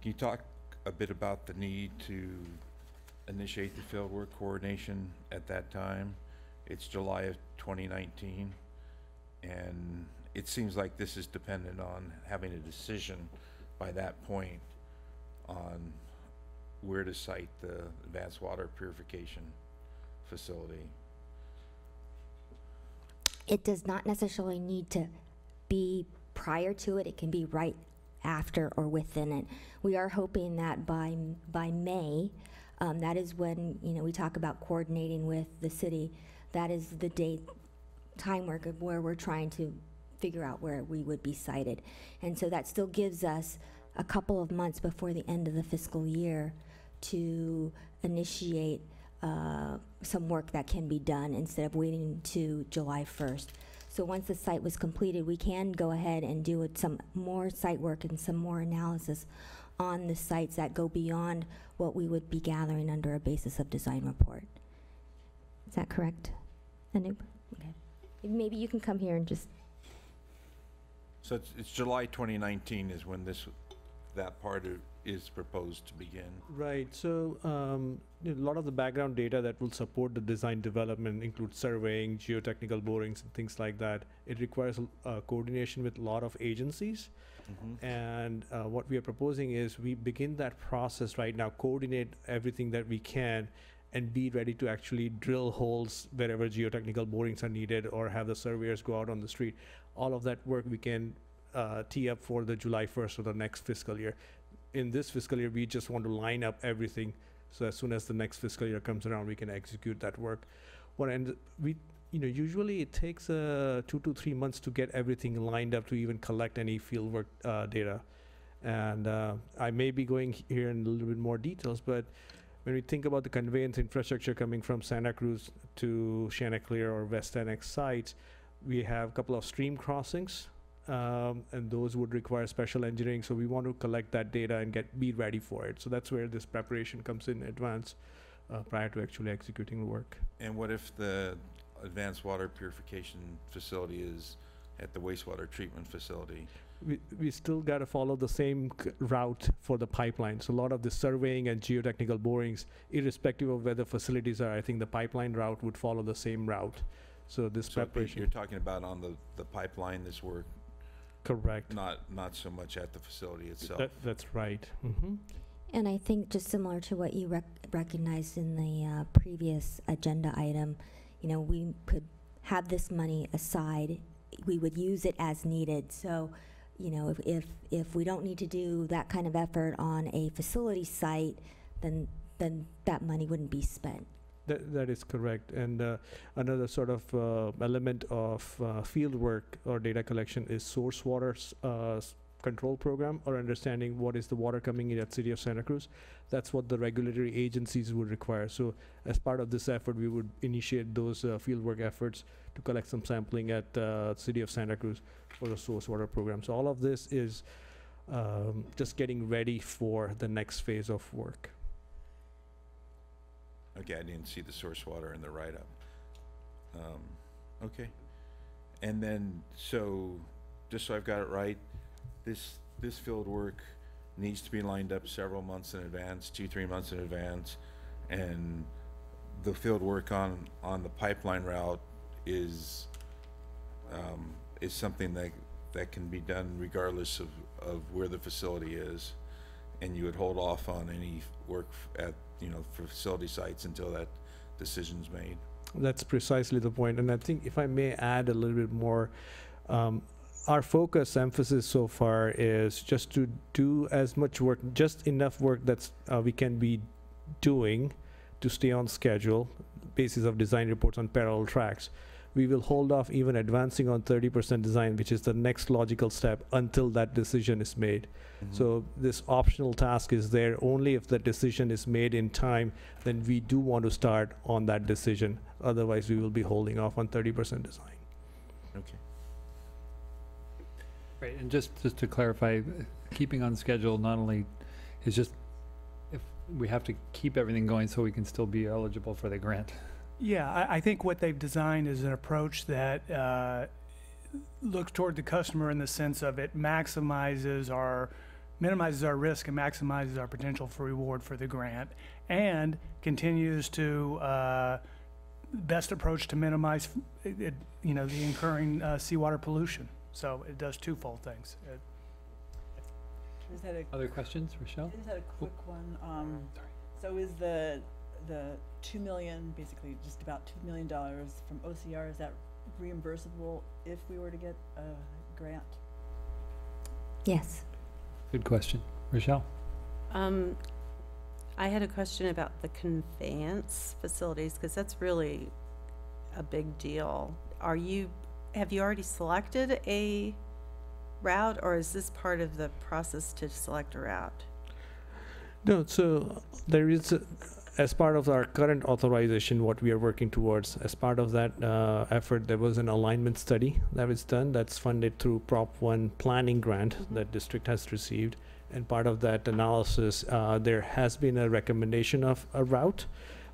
can you talk a bit about the need to initiate the fieldwork coordination at that time? It's July of twenty nineteen, and it seems like this is dependent on having a decision by that point on where to site the advanced water purification facility. It does not necessarily need to be prior to it, it can be right after or within it. We are hoping that by, by May, um, that is when, you know, we talk about coordinating with the city, that is the date, time work of where we're trying to figure out where we would be sited. And so that still gives us a couple of months before the end of the fiscal year to initiate uh, some work that can be done instead of waiting to July 1st. So once the site was completed, we can go ahead and do it- some more site work and some more analysis on the sites that go beyond what we would be gathering under a basis of design report. Is that correct? Anoop? Okay. Maybe you can come here and just, So it's, it's July twenty nineteen is when this, that part of- is proposed to begin. Right, so um, a lot of the background data that will support the design development includes surveying, geotechnical borings, and things like that. It requires uh, coordination with a lot of agencies. Mhm. And uh, what we are proposing is we begin that process right now, coordinate everything that we can, and be ready to actually drill holes wherever geotechnical borings are needed, or have the surveyors go out on the street. All of that work we can uh, tee up for the July 1st of the next fiscal year. In this fiscal year, we just want to line up everything, so as soon as the next fiscal year comes around, we can execute that work. What and we, you know, usually it takes uh, two to three months to get everything lined up to even collect any fieldwork uh, data. And uh, I may be going here in a little bit more details, but when we think about the conveyance infrastructure coming from Santa Cruz to Chanticleer or West Annex sites, we have a couple of stream crossings, um, and those would require special engineering. So we want to collect that data and get be ready for it. So that's where this preparation comes in advance, uh, prior to actually executing the work. And what if the advanced water purification facility is at the wastewater treatment facility? we, we still got to follow the same route for the pipeline. So a lot of the surveying and geotechnical borings, irrespective of where the facilities are, I think the pipeline route would follow the same route. So this So preparation, you're talking about on the, the pipeline, this work, correct. not, not so much at the facility itself? That, that's right. hmm and I think just similar to what you rec- recognized in the uh, previous agenda item, you know, we could have this money aside, we would use it as needed. So, you know, if, if, if we don't need to do that kind of effort on a facility site, then, then that money wouldn't be spent. That, that is correct. And uh, another sort of uh, element of uh, field work or data collection is source water uh, control program or understanding what is the water coming in at City of Santa Cruz. That's what the regulatory agencies would require. So as part of this effort, we would initiate those uh, field work efforts to collect some sampling at uh, City of Santa Cruz for the source water program. So all of this is um, just getting ready for the next phase of work. Okay, I didn't see the source water in the write-up. Um, okay. And then, so, just so I've got it right, this, this field work needs to be lined up several months in advance, two, three months in advance. And the field work on, on the pipeline route is, um, is something that, that can be done regardless of, of where the facility is. And you would hold off on any work at, you know, facility sites until that decision's made. That's precisely the point. And I think if I may add a little bit more, um, our focus emphasis so far is just to do as much work, just enough work that's uh, we can be doing to stay on schedule, basis of design reports on parallel tracks. We will hold off even advancing on 30% design, which is the next logical step until that decision is made. So this optional task is there only if the decision is made in time, then we do want to start on that decision. Otherwise, we will be holding off on 30% design. Okay. Right, and just, just to clarify, uh, keeping on schedule not only is just, if, we have to keep everything going so we can still be eligible for the grant. Yeah, I, I think what they've designed is an approach that uh, looks toward the customer in the sense of it maximizes our, minimizes our risk and maximizes our potential for reward for the grant, and continues to uh, best approach to minimize, it, it- you know, the incurring uh, seawater pollution. So it does twofold things. It- Is that a, Other questions, Rochelle? is that a quick one? Um, so is the, the two million, basically just about two million dollars from OCR, is that reimbursable if we were to get a grant? Yes. Good question. Rochelle? Um, I had a question about the conveyance facilities, because that's really a big deal. Are you, have you already selected a route, or is this part of the process to select a route? No, so there is, a- as part of our current authorization, what we are working towards, as part of that uh, effort, there was an alignment study that was done that's funded through Prop 1 planning grant that district has received. And part of that analysis, uh, there has been a recommendation of a route.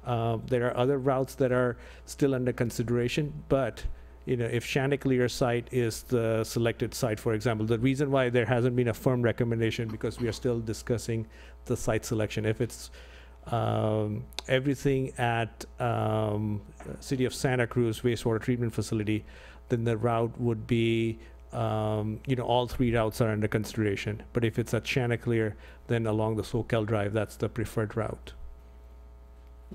Uh, There are other routes that are still under consideration, but you know, if Chanticleer site is the selected site, for example, the reason why there hasn't been a firm recommendation because we are still discussing the site selection. If it's um, everything at um, City of Santa Cruz wastewater treatment facility, then the route would be, um, you know, all three routes are under consideration. But if it's at Chanticleer, then along the Soquel Drive, that's the preferred route.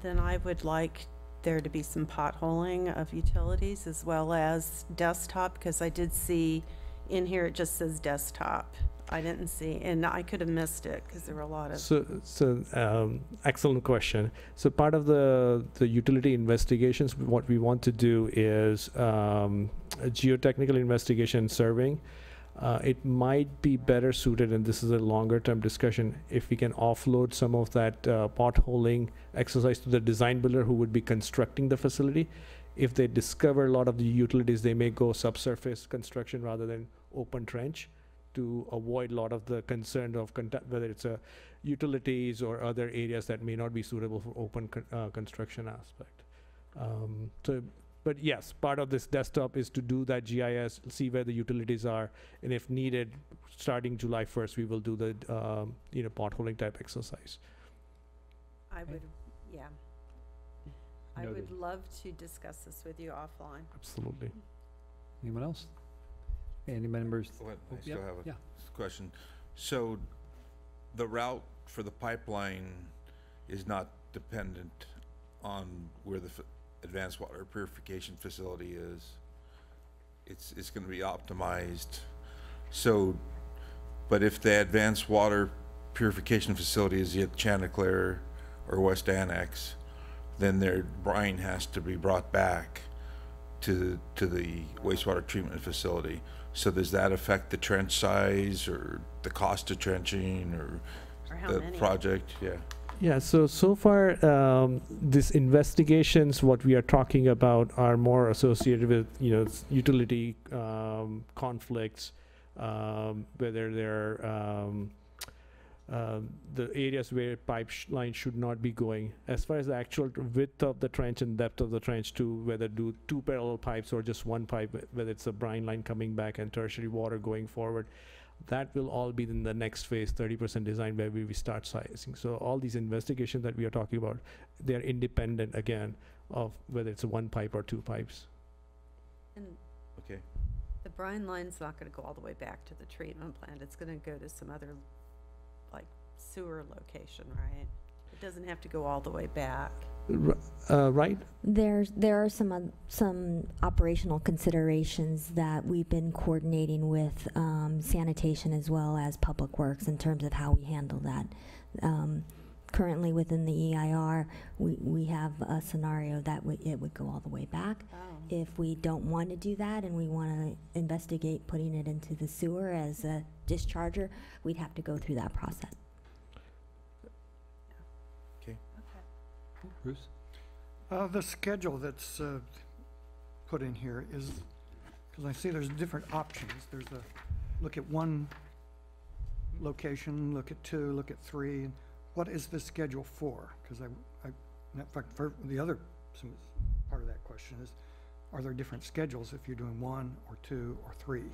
Then I would like there to be some potholing of utilities as well as desktop, because I did see in here, it just says desktop. I didn't see, and I could have missed it, because there were a lot of, So, so um, excellent question. So part of the the utility investigations, what we want to do is um, a geotechnical investigation surveying. Uh, it might be better suited, and this is a longer term discussion, if we can offload some of that uh, potholing exercise to the design builder who would be constructing the facility. If they discover a lot of the utilities, they may go subsurface construction rather than open trench to avoid a lot of the concern of conta- whether it's a utilities or other areas that may not be suitable for open con- uh, construction aspect. Um, so, but yes, part of this desktop is to do that GIS, see where the utilities are, and if needed, starting July 1st, we will do the um, you know potholing type exercise. I would, yeah. I would love to discuss this with you offline. Absolutely. Anyone else? Any members? What, Oh, I still yep, have yeah. a question. So the route for the pipeline is not dependent on where the f- advanced water purification facility is? It's, it's gonna be optimized. So, but if the advanced water purification facility is at Chanticleer or West Annex, then their brine has to be brought back to, to the wastewater treatment facility. So does that affect the trench size or the cost of trenching or Or how the many? project? Yeah. Yeah, so so far, um, these investigations, what we are talking about, are more associated with you know utility um, conflicts, um, whether they're um, the areas where pipe sh- line should not be going. As far as the actual t- width of the trench and depth of the trench, to whether do two parallel pipes or just one pipe, whether it's a brine line coming back and tertiary water going forward, That will all be in the next phase, 30% design where we we start sizing. So all these investigations that we are talking about, they are independent again of whether it's one pipe or two pipes. And Okay. the brine line's not gonna go all the way back to the treatment plant. It's gonna go to some other, like sewer location, right? It doesn't have to go all the way back. R- uh, right? There's, there are some, oth- some operational considerations that we've been coordinating with um, sanitation as well as Public Works in terms of how we handle that. Um, Currently, within the EIR, we, we have a scenario that would, it would go all the way back. Oh. If we don't want to do that and we want to investigate putting it into the sewer as a discharger, we'd have to go through that process. Okay. Bruce? Uh, the schedule that's, uh, put in here is, because I see there's different options. There's a, look at one location, look at two, look at three. What is the schedule for? Because I, I, in fact, for the other, part of that question is, are there different schedules if you're doing one or two or three?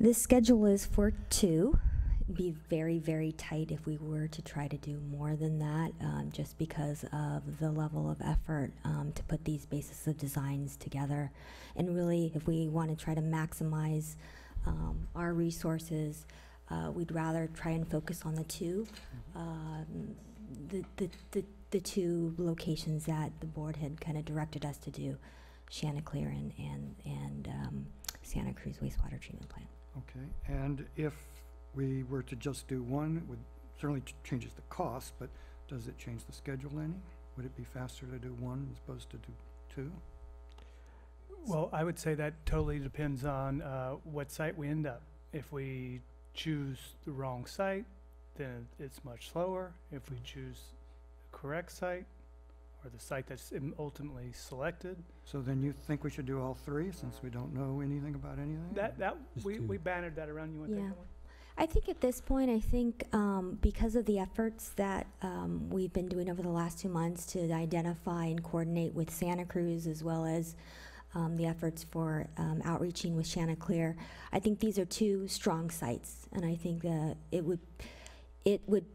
This schedule is for two. It'd be very, very tight if we were to try to do more than that, um, just because of the level of effort um, to put these basis of designs together. And really, if we want to try to maximize um, our resources, uh, we'd rather try and focus on the two, um, the, the, the, the two locations that the board had kind of directed us to do, Chanticleer and, and, and um, Santa Cruz wastewater treatment plant. Okay, and if we were to just do one, it would certainly ch- changes the cost, but does it change the schedule any? Would it be faster to do one as opposed to do two? Well, I would say that totally depends on uh, what site we end up. If we choose the wrong site, then it's much slower. If we choose the correct site, or the site that's im- ultimately selected, So then you think we should do all three, since we don't know anything about anything? that, that, Just we, two. we bannered that around. You want to take Yeah. that one? I think at this point, I think um, because of the efforts that um, we've been doing over the last two months to identify and coordinate with Santa Cruz as well as um, the efforts for um, outreaching with Chanticleer, I think these are two strong sites, and I think that it would it would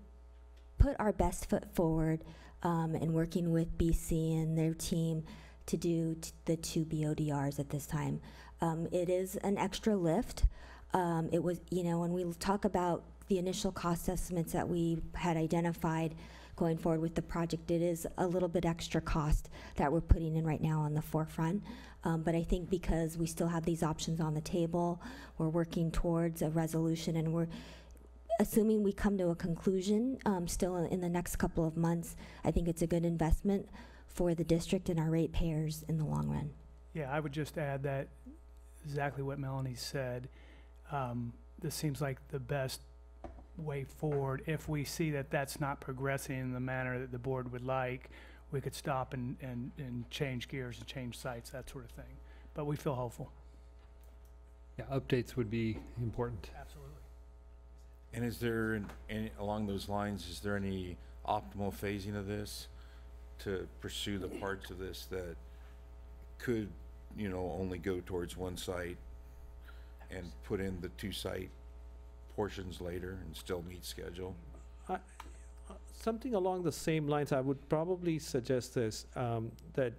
put our best foot forward um, in working with BC and their team to do the two BODRs at this time. Um, it is an extra lift. Um, it was, you know, when we talk about the initial cost estimates that we had identified going forward with the project, it is a little bit extra cost that we're putting in right now on the forefront. Um, but I think because we still have these options on the table, we're working towards a resolution and we're assuming we come to a conclusion um, still in, in the next couple of months. I think it's a good investment for the district and our ratepayers in the long run. Yeah, I would just add that exactly what Melanie said. Um, this seems like the best way forward. If we see that that's not progressing in the manner that the board would like, we could stop and, and, and change gears and change sites, that sort of thing. But we feel hopeful. Yeah, updates would be important. Absolutely. And is there, an- any, along those lines, is there any optimal phasing of this to pursue the parts of this that could, you know, only go towards one site and put in the two site portions later and still meet schedule? Uh, Something along the same lines, I would probably suggest this, um, that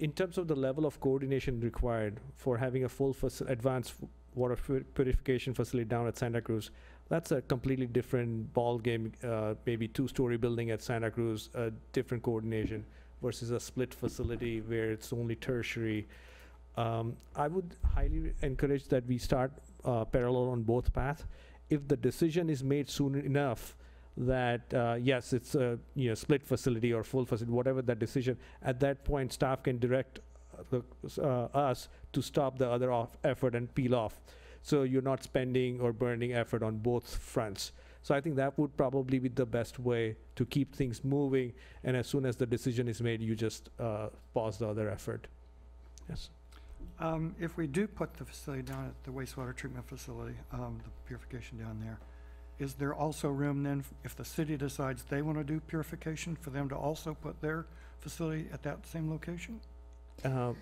in terms of the level of coordination required for having a full faci- advanced water pu- purification facility down at Santa Cruz, that's a completely different ballgame, uh, maybe two-story building at Santa Cruz, a different coordination versus a split facility where it's only tertiary. Um, I would highly encourage that we start uh, parallel on both paths. If the decision is made soon enough that uh, yes, it's a you know split facility or full facility, whatever that decision, at that point staff can direct uh, the, uh, us to stop the other off effort and peel off. So you're not spending or burning effort on both fronts. So I think that would probably be the best way to keep things moving. And as soon as the decision is made, you just uh, pause the other effort. Yes. Um, if we do put the facility down at the wastewater treatment facility, um, the purification down there, is there also room then, if the city decides they want to do purification, for them to also put their facility at that same location? Uh,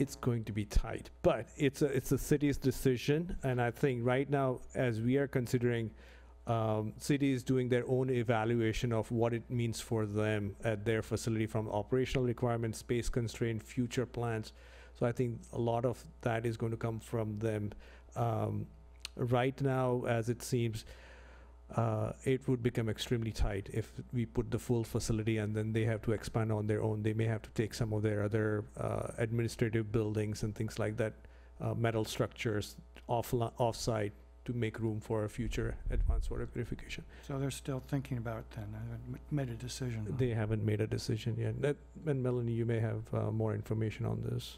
it's going to be tight. But it's a it's a city's decision, and I think right now, as we are considering, um, city is doing their own evaluation of what it means for them at their facility from operational requirements, space constraint, future plans. So I think a lot of that is going to come from them. Um, right now, as it seems, uh, it would become extremely tight if we put the full facility and then they have to expand on their own. They may have to take some of their other uh, administrative buildings and things like that, uh, metal structures off off-site to make room for a future advanced water purification. So they're still thinking about it then, they haven't made a decision. They haven't made a decision yet. That, and Melanie, you may have uh, more information on this.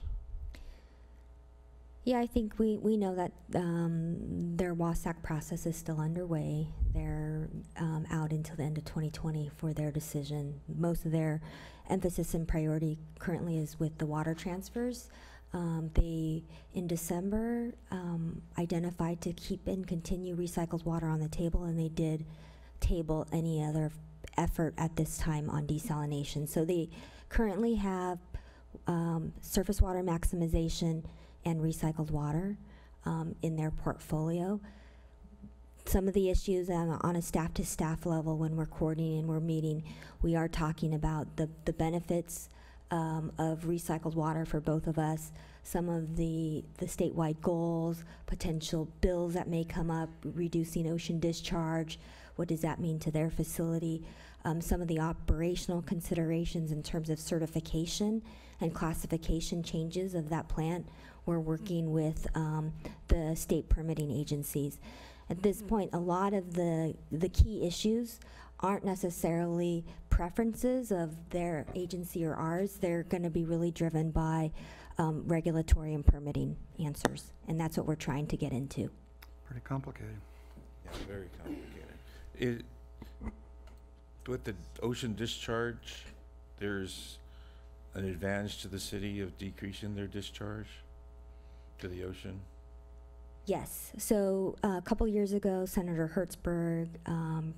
Yeah, I think we, we know that um, their WSAC process is still underway. They're um, out until the end of 2020 for their decision. Most of their emphasis and priority currently is with the water transfers. Um, they, in December, um, identified to keep and continue recycled water on the table, and they did table any other effort at this time on desalination. So they currently have um, surface water maximization and recycled water um, in their portfolio. Some of the issues um, on a staff to staff level when we're coordinating and we're meeting, we are talking about the, the benefits um, of recycled water for both of us, some of the, the statewide goals, potential bills that may come up, reducing ocean discharge, what does that mean to their facility, um, some of the operational considerations in terms of certification and classification changes of that plant. We're working with um, the state permitting agencies. At this point, a lot of the, the key issues aren't necessarily preferences of their agency or ours. They're going to be really driven by um, regulatory and permitting answers. And that's what we're trying to get into. Pretty complicated. Yeah, very complicated. It, with the ocean discharge, there's an advantage to the city of decreasing their discharge to the ocean? Yes. So uh, a couple years ago, Senator Hertzberg um,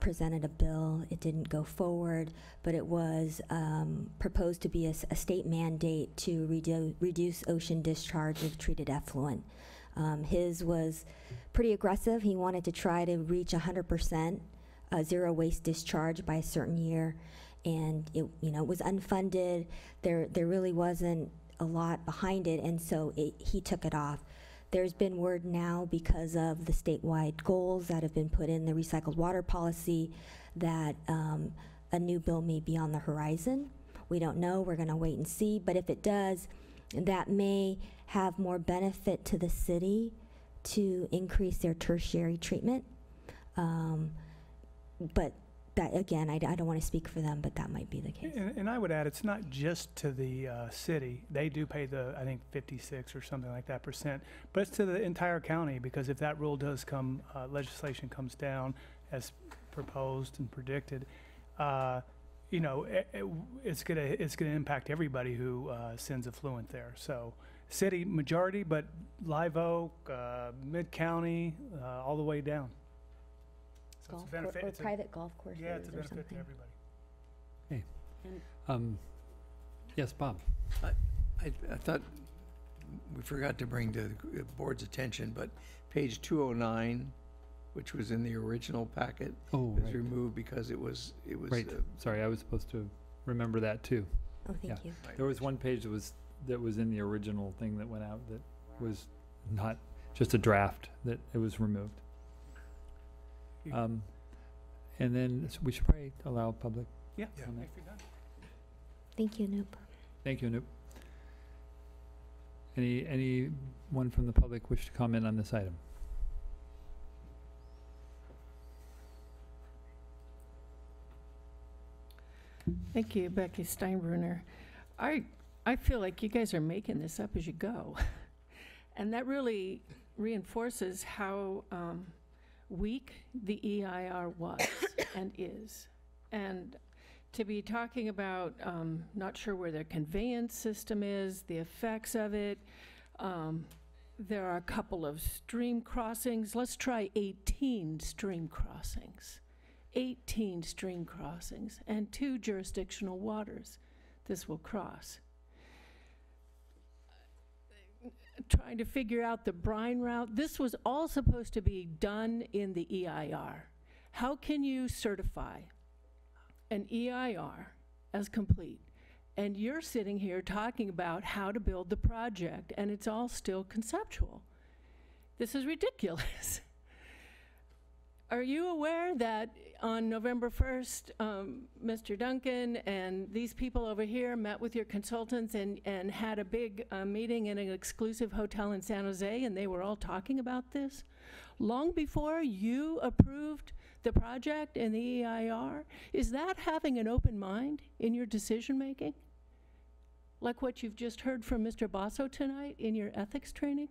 presented a bill. It didn't go forward, but it was um, proposed to be a state mandate to redu- reduce ocean discharge of treated effluent. Um, his was pretty aggressive. He wanted to try to reach 100% uh, zero waste discharge by a certain year, and it you know it was unfunded. There there really wasn't a lot behind it, and so it, he took it off. There's been word now because of the statewide goals that have been put in the recycled water policy that um, a new bill may be on the horizon. We don't know. We're going to wait and see. But if it does, that may have more benefit to the city to increase their tertiary treatment. Um, but that again, I, I don't want to speak for them, but that might be the case. And, and I would add, it's not just to the uh, city. They do pay the, I think, 56 or something like that percent, but it's to the entire county because if that rule does come, uh, legislation comes down as proposed and predicted, uh, you know, it, it, it's gonna it's gonna impact everybody who uh, sends effluent there. So, city majority, but Live Oak, uh, Mid County, uh, all the way down. So Golf it's a cour- benefit. or it's a- private golf courses Yeah, it's a or benefit to something. everybody. Um, yes, Bob? I, I thought we forgot to bring to the board's attention, but page 209, which was in the original packet, Oh, was right. removed because it was, it was. Right. uh, Sorry, I was supposed to remember that too. Oh, thank Yeah. you. There was one page that was, that was in the original thing that went out that was not just a draft, that it was removed. You- Um, and then s- we should probably allow public Yeah. comment. if you're done. Thank you, Noop. Thank you, Anoop. Any, anyone from the public wish to comment on this item? Thank you, Becky Steinbruner. I, I feel like you guys are making this up as you go. <laughs> And that really reinforces how um, weak the EIR was <coughs> and is. And to be talking about, um, not sure where their conveyance system is, the effects of it. Um, There are a couple of stream crossings. Let's try 18 stream crossings. 18 stream crossings and two jurisdictional waters this will cross. Trying to figure out the brine route. This was all supposed to be done in the EIR. How can you certify an EIR as complete? And you're sitting here talking about how to build the project, and it's all still conceptual. This is ridiculous. <laughs> Are you aware that on November 1st, um, Mr. Duncan and these people over here met with your consultants and, and had a big uh, meeting in an exclusive hotel in San Jose, and they were all talking about this? Long before you approved the project and the EIR? Is that having an open mind in your decision-making? Like what you've just heard from Mr. Basso tonight in your ethics training?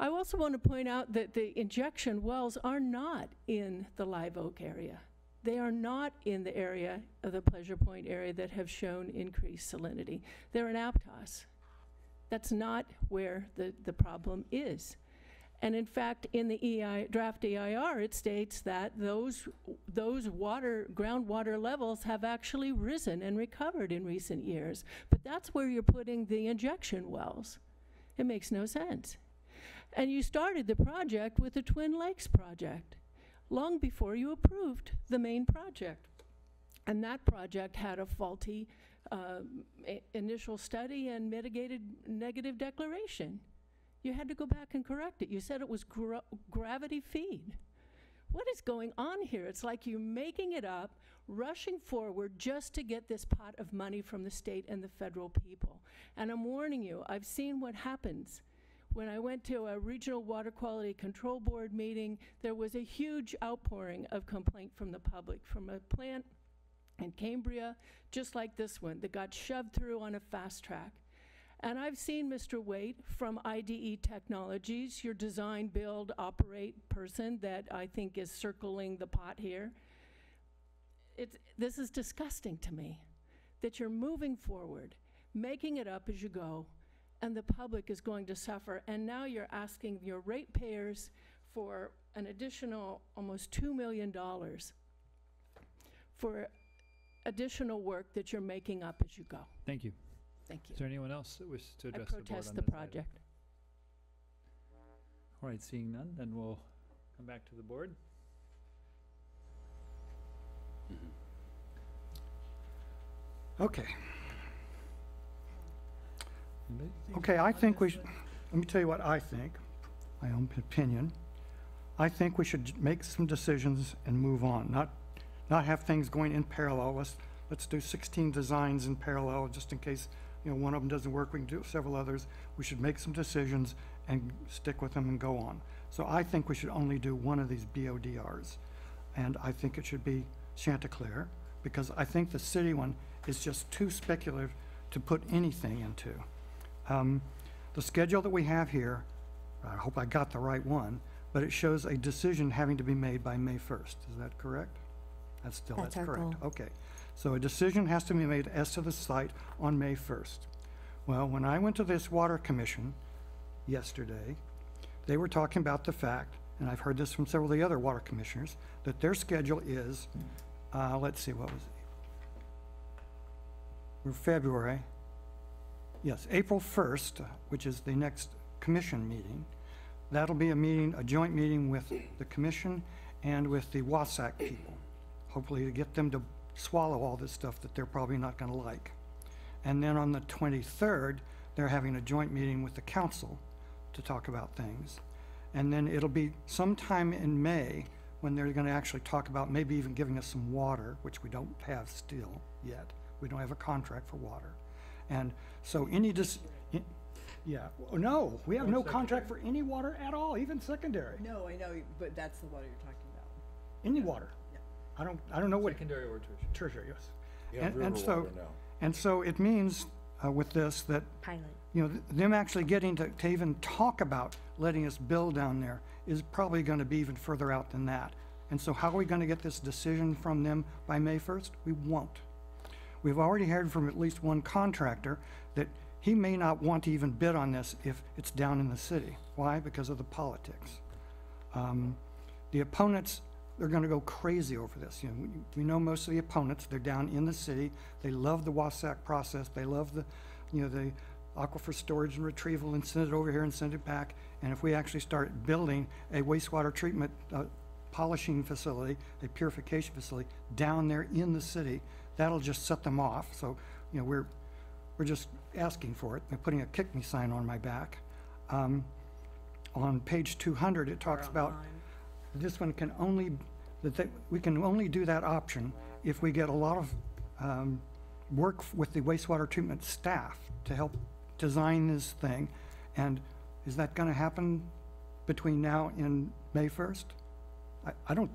I also want to point out that the injection wells are not in the Live Oak area. They are not in the area of the Pleasure Point area that have shown increased salinity. They're in Aptos. That's not where the, the problem is. And in fact, in the EI, draft EIR, it states that those, those water, groundwater levels have actually risen and recovered in recent years. But that's where you're putting the injection wells. It makes no sense. And you started the project with the Twin Lakes project, long before you approved the main project. And that project had a faulty uh, initial study and mitigated negative declaration. You had to go back and correct it. You said it was gra gravity feed. What is going on here? It's like you're making it up, rushing forward just to get this pot of money from the state and the federal people. And I'm warning you, I've seen what happens when I went to a regional water quality control board meeting, there was a huge outpouring of complaint from the public from a plant in Cambria, just like this one, that got shoved through on a fast track. And I've seen Mr. Waite from IDE Technologies, your design, build, operate person that I think is circling the pot here. It's, this is disgusting to me that you're moving forward, making it up as you go, and the public is going to suffer. And now you're asking your ratepayers for an additional almost $2 million for additional work that you're making up as you go. Thank you. Thank you. Is there anyone else that wishes to address the board on protest this the item? project. All right, seeing none, then we'll come back to the board. Mm-hmm. Okay, Anybody? okay, I think we should, let me tell you what I think, my own opinion. I think we should make some decisions and move on, not, not have things going in parallel. Let's, let's do 16 designs in parallel, just in case, you know, one of them doesn't work, we can do several others. We should make some decisions and stick with them and go on. So I think we should only do one of these BODRs. And I think it should be Chanticleer, because I think the city one is just too speculative to put anything into. Um, The schedule that we have here, I hope I got the right one, but it shows a decision having to be made by May 1st. Is that correct? That's still, That's that's correct. goal. Okay. So a decision has to be made as to the site on May 1st. Well, when I went to this Water Commission yesterday, they were talking about the fact, and I've heard this from several of the other water commissioners, that their schedule is, uh, let's see, what was it? We're February. Yes, April 1st, uh, which is the next commission meeting. That'll be a meeting, a joint meeting with the commission and with the WSAC people. Hopefully to get them to swallow all this stuff that they're probably not gonna like. And then on the 23rd, they're having a joint meeting with the council to talk about things. And then it'll be sometime in May when they're gonna actually talk about maybe even giving us some water, which we don't have still yet. We don't have a contract for water. And so any dis, yeah, no, we have no contract for any water at all, even secondary, No, I know, but that's the water you're talking about. any water. Yeah. I don't, I don't know what, Secondary or tertiary? tertiary, yes. Yeah, And- and river so- water now. And so it means, uh, with this, that Pilot. you know, th- them actually getting to, to even talk about letting us build down there is probably gonna be even further out than that. And so how are we gonna get this decision from them by May first? We won't. We've already heard from at least one contractor that he may not want to even bid on this if it's down in the city. Why? Because of the politics. Um, The opponents, they're gonna go crazy over this. You know, we, we know most of the opponents, they're down in the city. They love the WSAC process. They love the, you know, the aquifer storage and retrieval and send it over here and send it back. And if we actually start building a wastewater treatment uh, polishing facility, a purification facility down there in the city, that'll just set them off. So, you know, we're, we're just asking for it. They're putting a kick me sign on my back. Um, On page 200, it talks about, this one can only, that they, we can only do that option if we get a lot of um, work with the wastewater treatment staff to help design this thing. And is that gonna happen between now and May 1st? I, I don't,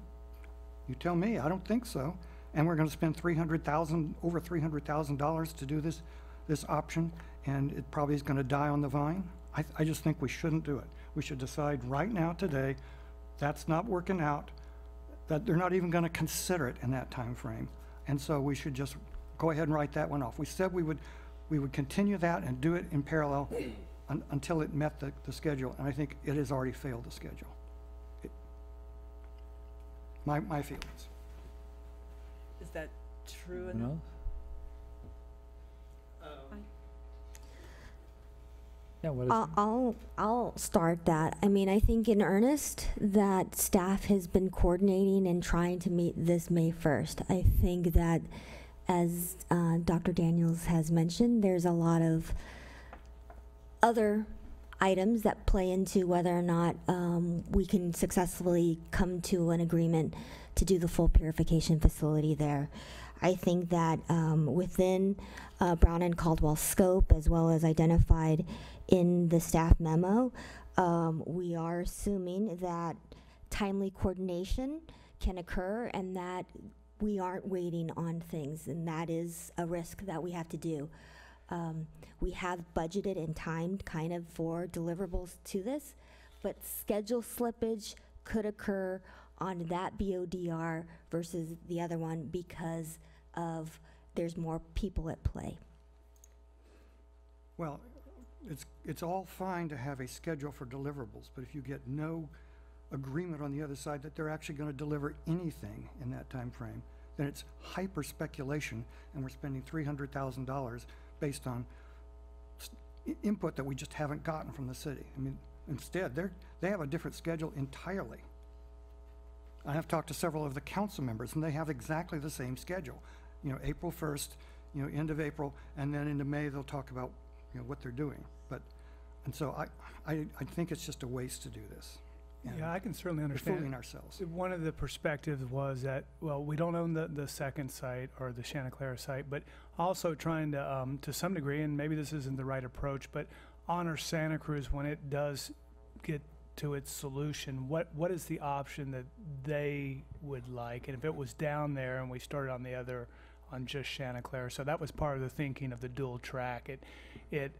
you tell me, I don't think so. And we're gonna spend 300,000, over $300,000 to do this, this option, and it probably is gonna die on the vine? I, I just think we shouldn't do it. We should decide right now, today, that's not working out, that they're not even gonna consider it in that time frame. And so we should just go ahead and write that one off. We said we would, we would continue that and do it in parallel un- until it met the, the schedule, and I think it has already failed the schedule. It- My, my feelings. Is that true? Anyone else? Yeah, what is, I'll, I'll, I'll start that. I mean, I think in earnest that staff has been coordinating and trying to meet this May 1st. I think that, as uh, Dr. Daniels has mentioned, there's a lot of other items that play into whether or not um, we can successfully come to an agreement to do the full purification facility there. I think that um, within uh, Brown and Caldwell's scope, as well as identified in the staff memo, um, we are assuming that timely coordination can occur and that we aren't waiting on things, and that is a risk that we have to do. Um, we have budgeted and timed kind of for deliverables to this, but schedule slippage could occur on that BODR versus the other one because of there's more people at play. Well, it's, it's all fine to have a schedule for deliverables, but if you get no agreement on the other side that they're actually gonna deliver anything in that time frame, then it's hyper speculation, and we're spending three hundred thousand dollars based on input that we just haven't gotten from the city. I mean, instead, they're, they have a different schedule entirely. I have talked to several of the council members, and they have exactly the same schedule. You know, April first, you know, end of April, and then into May, they'll talk about, you know, what they're doing. But, and so I, I, I think it's just a waste to do this. Yeah, I can certainly understand. fooling ourselves. One of the perspectives was that, well, we don't own the, the second site or the Chanticleer site, but also trying to, um, to some degree, and maybe this isn't the right approach, but honor Santa Cruz when it does get to its solution. What, what is the option that they would like? And if it was down there and we started on the other, on just Chanticleer, so that was part of the thinking of the dual track. It, it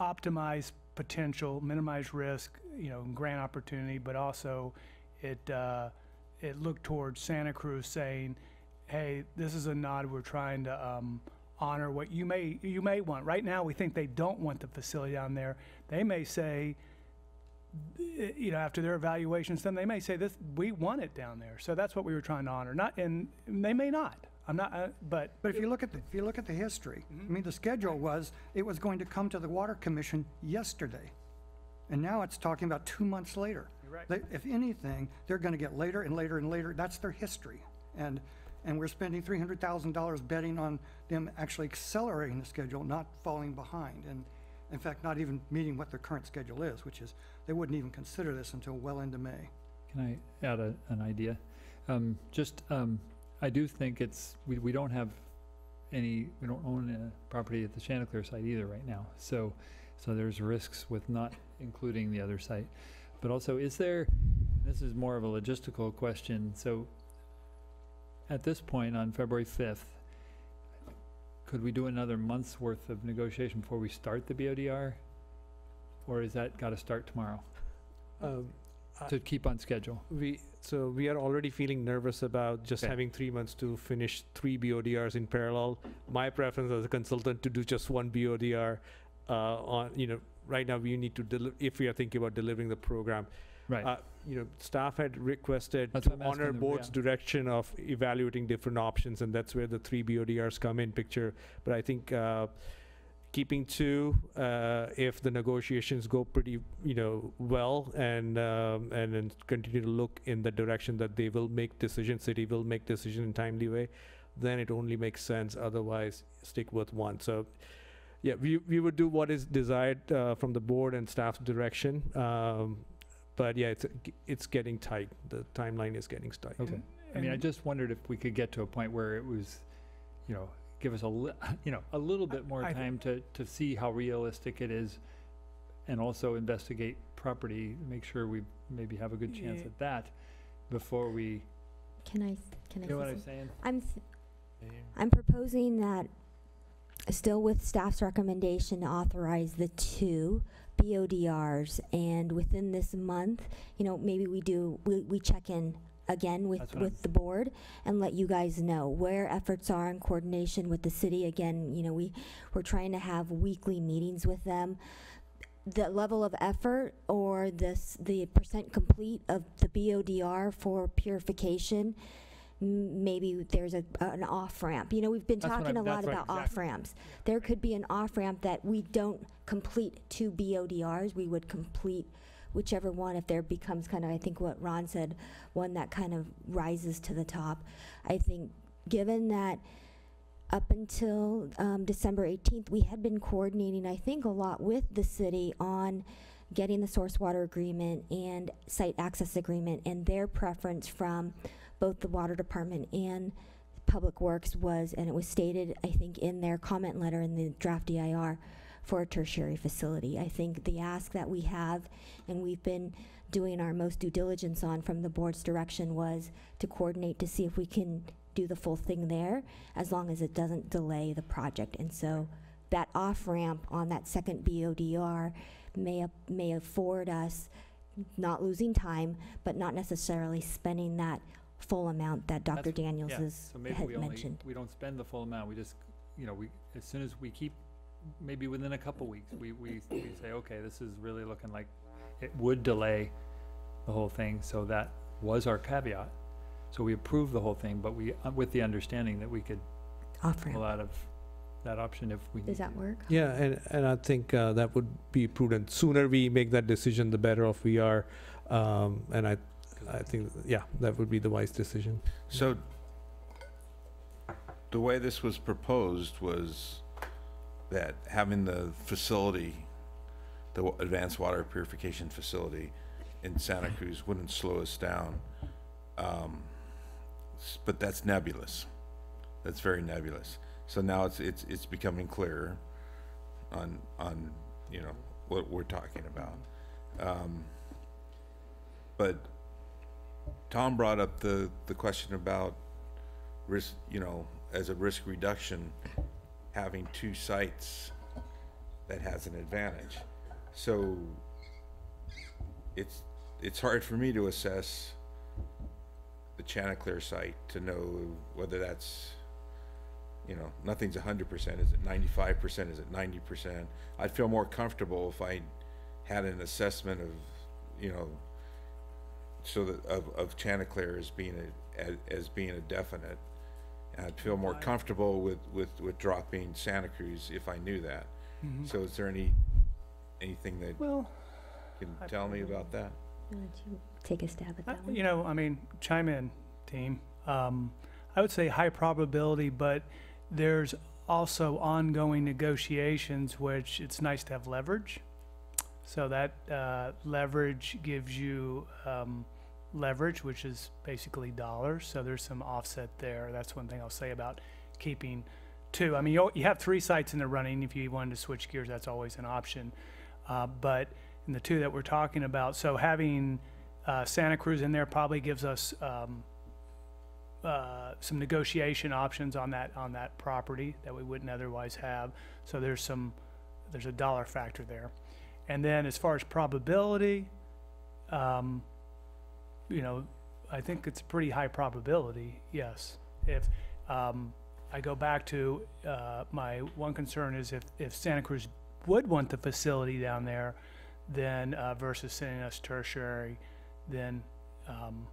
optimize potential, minimize risk, you know, grant opportunity, but also it, uh, it looked towards Santa Cruz saying, hey, this is a nod, we're trying to, um, honor what you may, you may want. Right now, we think they don't want the facility down there. They may say, you know, after their evaluations, then they may say this, we want it down there. So that's what we were trying to honor. Not, and they may not. I'm not, uh, but But if you look at the, if you look at the history, I mean, the schedule was, it was going to come to the Water Commission yesterday. And now it's talking about two months later. You're right. They- If anything, they're gonna get later and later and later. That's their history. And, and we're spending three hundred thousand dollars betting on them actually accelerating the schedule, not falling behind. And in fact, not even meeting what their current schedule is, which is, they wouldn't even consider this until well into May. can I add a, an idea? Um, just, um, I do think it's, we, we don't have any, we don't own a property at the Chanticleer site either right now. So, so there's risks with not including the other site. But also, is there, this is more of a logistical question, so at this point on February fifth, could we do another month's worth of negotiation before we start the BODR? Or is that gotta start tomorrow Um, I- to keep on schedule? We, so we are already feeling nervous about just Okay. having three months to finish three BODRs in parallel. My preference as a consultant to do just one BODR, uh, on, you know, right now we need to deli- if we are thinking about delivering the program. Right. Uh, you know, staff had requested That's to what I'm asking honor board's yeah. direction of evaluating different options, and that's where the three BODRs come in picture. But I think, uh, keeping two uh, if the negotiations go pretty, you know, well and um, and then continue to look in the direction that they will make decisions, city will make decision in timely way, then it only makes sense. Otherwise, stick with one. So, yeah, we we would do what is desired uh, from the board and staff's direction. Um, but yeah, it's it's getting tight. The timeline is getting tight. Okay. I mean, I just wondered if we could get to a point where it was, you know, give us a li- <laughs> you know, a little bit more I- time to, to see how realistic it is and also investigate property, make sure we maybe have a good chance Yeah. at that before we, Can I, can I you know what I'm something? saying? I'm, th- I'm proposing that, still with staff's recommendation, to authorize the two BODRs. And within this month, you know, maybe we do, we, we check in again with, That's what I'm with the board and let you guys know where efforts are in coordination with the city. Again, you know, we, we're trying to have weekly meetings with them. The level of effort or this, the percent complete of the BODR for purification, m- maybe there's a, an off-ramp. You know, we've been That's what talking a I'm- lot that's about exactly. off-ramps. There could be an off-ramp that we don't complete two BODRs, we would complete whichever one, if there becomes kind of, I think what Ron said, one that kind of rises to the top. I think, given that up until um, December 18th, we had been coordinating, I think, a lot with the city on getting the source water agreement and site access agreement, and their preference from both the water department and Public Works was, and it was stated, I think, in their comment letter in the draft EIR, for a tertiary facility. I think the ask that we have, and we've been doing our most due diligence on from the board's direction, was to coordinate to see if we can do the full thing there, as long as it doesn't delay the project. And so that off-ramp on that second BODR may, may afford us not losing time, but not necessarily spending that full amount that Dr. That's- Daniels yeah, has So maybe had we only, mentioned. we don't spend the full amount, we just, you know, we, as soon as we keep, maybe within a couple weeks, we, we, we say, okay, this is really looking like it would delay the whole thing, so that was our caveat. So we approved the whole thing, but we, uh, with the understanding that we could Off-ramp. pull out of that option if we. Does that work? Yeah, and, and I think uh, that would be prudent. Sooner we make that decision, the better off we are. Um, and I, I think, yeah, that would be the wise decision. So the way this was proposed was that having the facility, the advanced water purification facility in Santa Cruz wouldn't slow us down. Um, s- But that's nebulous. That's very nebulous. So now it's, it's, it's becoming clearer on, on, you know, what we're talking about. Um, But Tom brought up the, the question about risk, you know, as a risk reduction, having two sites that has an advantage. So it's, it's hard for me to assess the Chanticleer site to know whether that's, you know, nothing's a hundred percent. Is it ninety-five percent? Is it ninety percent? I'd feel more comfortable if I had an assessment of, you know, so that, of, of Chanticleer as being a, as, as being a definite. And I'd feel more comfortable with, with, with dropping Santa Cruz if I knew that. Mhm. So is there any, anything that Well, you I can tell me about that? Why don't you take a stab at I- that one? You know, I mean, chime in, team. Um, I would say high probability, but there's also ongoing negotiations, which it's nice to have leverage. So that uh, leverage gives you um, leverage, which is basically dollars. So there's some offset there. That's one thing I'll say about keeping two. I mean, you, you have three sites in the running. If you wanted to switch gears, that's always an option. Uh, but in the two that we're talking about, so having uh, Santa Cruz in there probably gives us um, uh, some negotiation options on that on that property that we wouldn't otherwise have. So there's some there's a dollar factor there, and then as far as probability, um, you know, I think it's a pretty high probability. Yes, if um, I go back to uh, my one concern is if if Santa Cruz would want the facility down there, then uh, versus sending us tertiary, then um,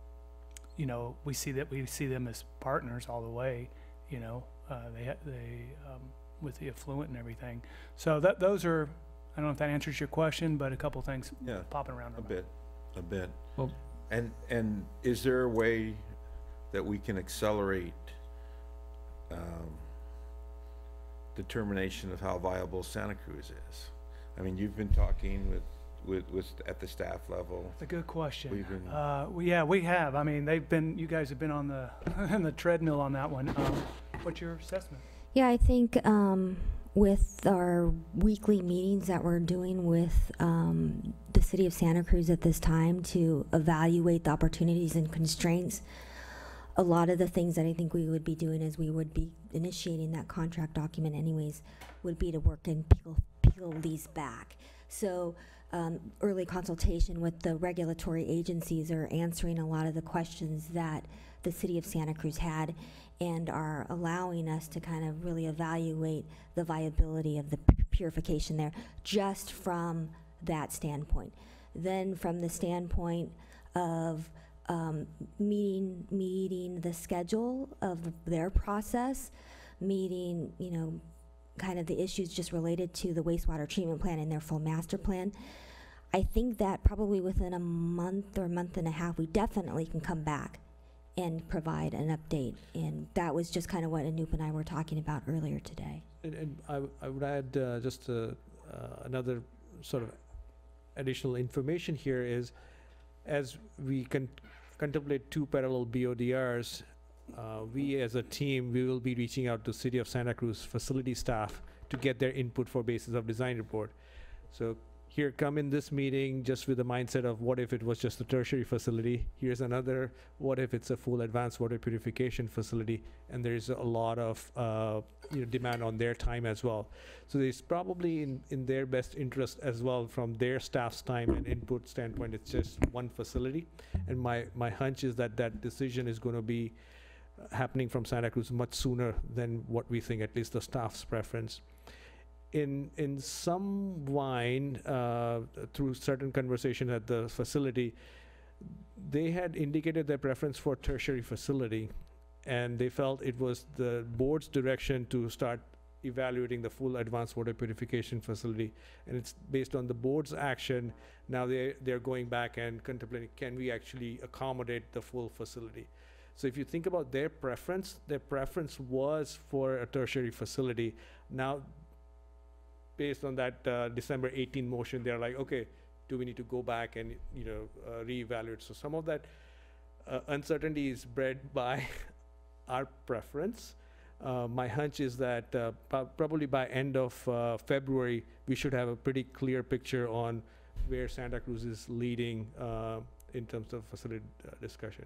you know we see that we see them as partners all the way. You know, uh, they ha- they um, with the effluent and everything. So that, those are, I don't know if that answers your question, but a couple things Yeah, popping around. a bit, a bit. Well- And, and is there a way that we can accelerate, um, determination of how viable Santa Cruz is? I mean, you've been talking with, with, with, at the staff level. It's a good question. We've been- Uh, well, yeah, we have. I mean, they've been, you guys have been on the, <laughs> on the treadmill on that one. Um, what's your assessment? Yeah, I think um, with our weekly meetings that we're doing with um, the city of Santa Cruz at this time to evaluate the opportunities and constraints, a lot of the things that I think we would be doing as we would be initiating that contract document anyways would be to work and peel, peel these back. So um, early consultation with the regulatory agencies are answering a lot of the questions that the city of Santa Cruz had and are allowing us to kind of really evaluate the viability of the purification there just from that standpoint. Then from the standpoint of um, meeting, meeting the schedule of their process, meeting, you know, kind of the issues just related to the wastewater treatment plan and their full master plan. I think that probably within a month or month and a half, we definitely can come back and provide an update. And that was just kind of what Anoop and I were talking about earlier today. And, and I, w- I would add uh, just uh, uh, another sort of additional information here is, as we con- contemplate two parallel BODRs, uh, we as a team, we will be reaching out to City of Santa Cruz facility staff to get their input for basis of design report. So here, come in this meeting just with the mindset of what if it was just a tertiary facility? Here's another, what if it's a full advanced water purification facility? And there's a lot of, uh, you know, demand on their time as well. So it's probably in, in their best interest as well from their staff's time and input standpoint, it's just one facility. And my, my hunch is that that decision is gonna be uh, happening from Santa Cruz much sooner than what we think, at least the staff's preference in in some wine uh, through certain conversation at the facility they had indicated their preference for tertiary facility and they felt it was the board's direction to start evaluating the full advanced water purification facility and it's based on the board's action. Now they they're going back and contemplating can we actually accommodate the full facility? So if you think about their preference their preference was for a tertiary facility. Now based on that uh, December 18 motion, they're like, okay, do we need to go back and, you know, uh, reevaluate? So some of that uh, uncertainty is bred <laughs> by our preference. Uh, my hunch is that uh, prob- probably by end of uh, February, we should have a pretty clear picture on where Santa Cruz is leading in terms of facility discussion.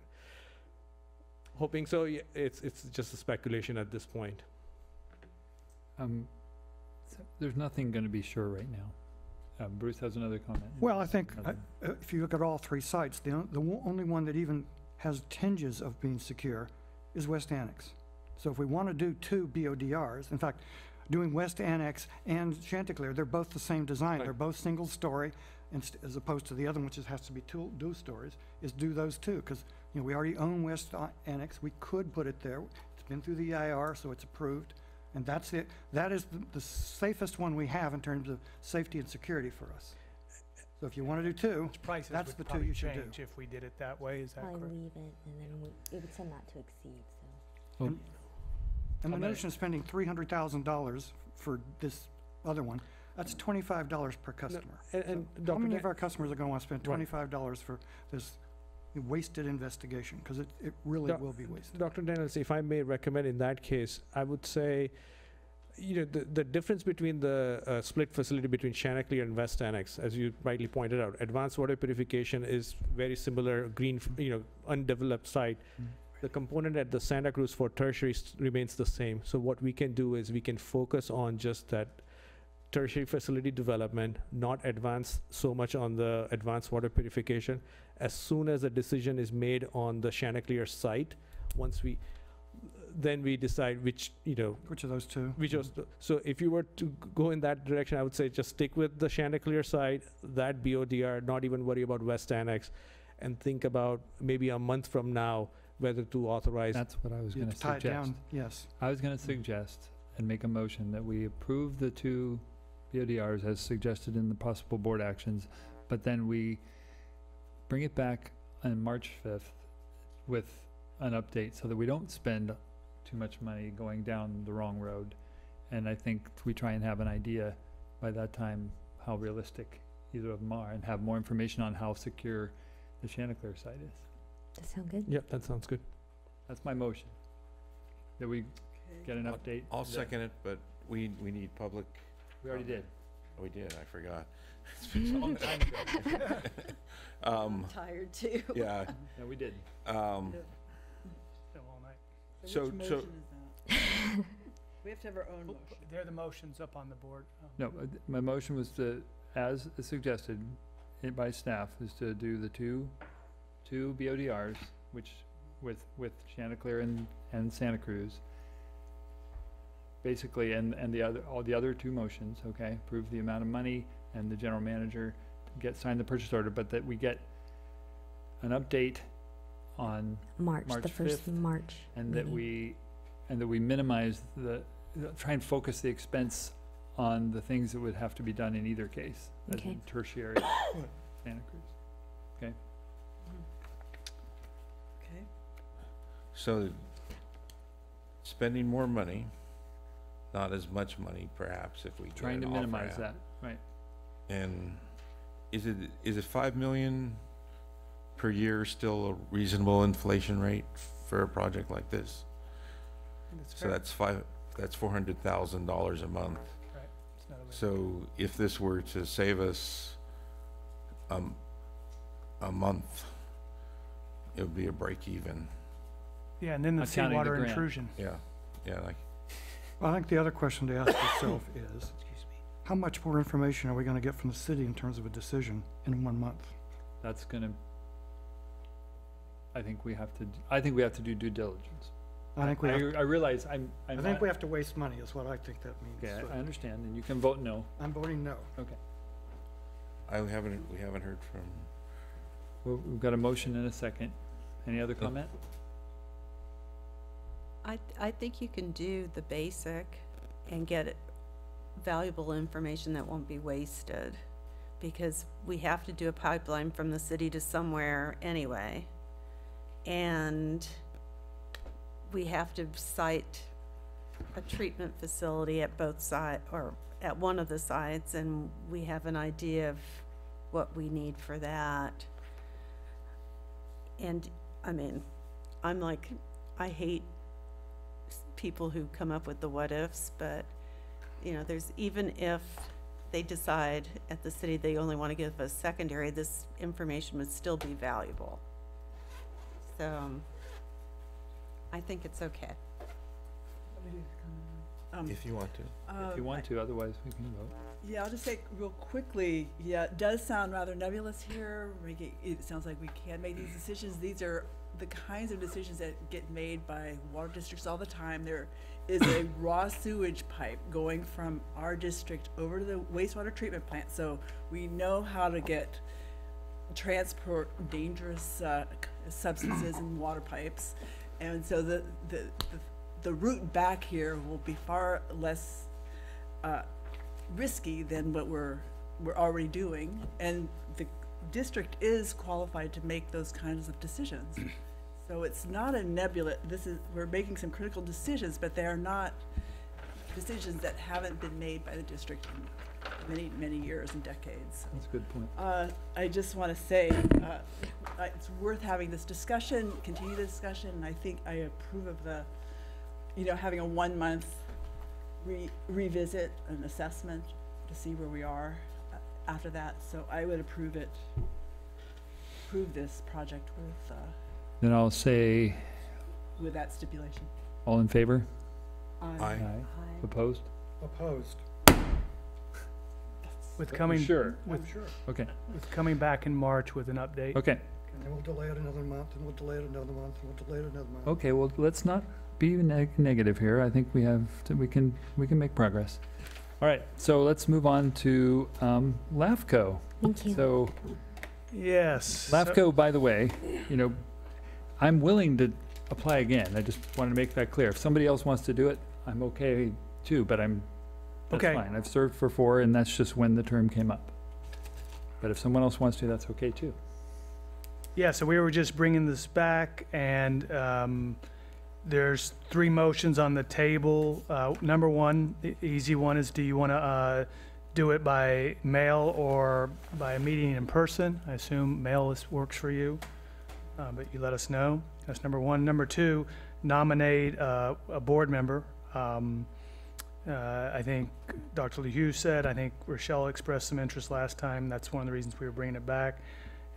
Hoping so, it's, it's just a speculation at this point. Um, there's nothing going to be sure right now. Um, Bruce has another comment. Well, I think, uh, uh, if you look at all three sites, the, on- the wo- only one that even has tinges of being secure is West Annex. So if we want to do two BODRs, in fact, doing West Annex and Chanticleer, they're both the same design. They're both single story, inst- as opposed to the other one, which is- has to be two, dual stories, is do those two. Because, you know, we already own West A- Annex. We could put it there. It's been through the EIR, so it's approved. And that's it. That is the- the safest one we have in terms of safety and security for us. So if you want to do two, Prices That's would the two probably you should do. if we did it that way, is that Probably correct? leave it, and then we, it would send not to exceed, so. Well, and the How about- notion of spending three hundred thousand dollars for this other one, that's twenty-five dollars per customer. And, and How Dr. many Dan- of our customers are going to want to spend Right. twenty-five dollars for this wasted investigation? Because it, it really Doc- will be wasted. Dr. Daniels, if I may recommend in that case, I would say, you know, the, the difference between the uh, split facility between Chanticleer and West Annex, as you rightly pointed out, advanced water purification is very similar, green, f- you know, undeveloped site. Mm. The component at the Santa Cruz for tertiary s- remains the same. So what we can do is we can focus on just that tertiary facility development, not advance so much on the advanced water purification. As soon as a decision is made on the Chanticleer site, once we, then we decide which, you know, Which of those two? we just, so if you were to go in that direction, I would say just stick with the Chanticleer side, that BODR, not even worry about West Annex, and think about maybe a month from now, whether to authorize. That's what I was You going to to tie it suggest. down, yes. I was going to suggest and make a motion that we approve the two BODRs as suggested in the possible board actions, but then we bring it back on March fifth with an update so that we don't spend too much money going down the wrong road. And I think we try and have an idea by that time how realistic either of them are and have more information on how secure the Chanticleer site is. Does that sound good? Yep, that sounds good. That's my motion. That we get an update. I'll that- second it, but we, we need public. We already did. Oh, we did, I forgot. It's been so long time ago. <laughs> Um, Tired too. yeah, No, we did. um, Still all night. So- which so- motion is that? <laughs> We have to have our own motion. They're the motions up on the board. um, No, uh, th- my motion was to, as suggested i- by staff, is to do the two, two BODRs, which, with, with Chanticleer and, and Santa Cruz. Basically, and, and the other, all the other two motions, okay, approve the amount of money and the general manager to get, signed the purchase order, but that we get an update on March, the March first 5th, March. and that meeting. we, and that we minimize the, try and focus the expense on the things that would have to be done in either case, as Okay. in tertiary <coughs> Santa Cruz. Okay, Okay. so spending more money, not as much money perhaps if we get trying an to offer minimize out. that, right. And is it, is it five million per year still a reasonable inflation rate for a project like this? So that's five, that's four hundred thousand dollars a month. Right. It's not a big- So if this were to save us um, a month, it would be a break even. Yeah, and then the Not counting the seawater grant. intrusion. Yeah, yeah, like, Well, I think the other question to ask yourself is, how much more information are we gonna get from the city in terms of a decision in one month? That's gonna, I think we have to, d- I think we have to do due diligence. I think we have, I, I realize I'm, I I'm think not, we have to waste money is what I think that means. okay, So I- I understand, and you can vote no. I'm voting no. Okay. I haven't, we haven't heard from, Well, we've got a motion and a second. Any other comment? I, I think you can do the basic and get it- valuable information that won't be wasted. Because we have to do a pipeline from the city to somewhere anyway. And we have to site a treatment facility at both sides or at one of the sites, and we have an idea of what we need for that. And, I mean, I'm like, I hate people who come up with the what-ifs, but, you know, there's, even if they decide at the city they only want to give us secondary, this information would still be valuable. So, um, I think it's okay. Um, if you want to. If you want to, otherwise we can vote. Yeah, I'll just say real quickly, yeah, it does sound rather nebulous here. Making, it sounds like we can make these decisions. These are the kinds of decisions that get made by water districts all the time. There is a raw sewage pipe going from our district over to the wastewater treatment plant. So we know how to get, transport dangerous, uh, substances in water pipes. And so the, the, the, the route back here will be far less, uh, risky than what we're, we're already doing. And the district is qualified to make those kinds of decisions. So it's not a nebula, this is, we're making some critical decisions, but they are not decisions that haven't been made by the district in many, many years and decades. That's a good point. Uh, I just want to say, uh, it's worth having this discussion, continue the discussion, and I think I approve of the, you know, having a one-month re- revisit, an assessment to see where we are uh, after that. So I would approve it, approve this project with, uh, Then I'll say, with that stipulation. all in favor? Aye. Opposed? Opposed. With coming, Sure, with, sure. okay, with coming back in March with an update. okay, And then we'll delay it another month, and we'll delay it another month, and we'll delay it another month. okay, well, let's not be neg- negative here. I think we have, to- we can, we can make progress. All right, so let's move on to, um, LAFCO. Thank you. So, Yes. so- LAFCO, by the way, you know, I'm willing to apply again. I just want to make that clear. If somebody else wants to do it, I'm okay too, but I'm, that's Okay. fine. I've served for four, and that's just when the term came up. But if someone else wants to, that's okay too. Yeah, so we were just bringing this back, and um, there's three motions on the table. Uh, Number one, the easy one is, do you want to do it by mail or by a meeting in person? I assume mail is, works for you, uh, but you let us know. That's number one. Number two, nominate uh, a board member. Um, uh, I think Dr. LaHue said, I think Rochelle expressed some interest last time. That's one of the reasons we were bringing it back.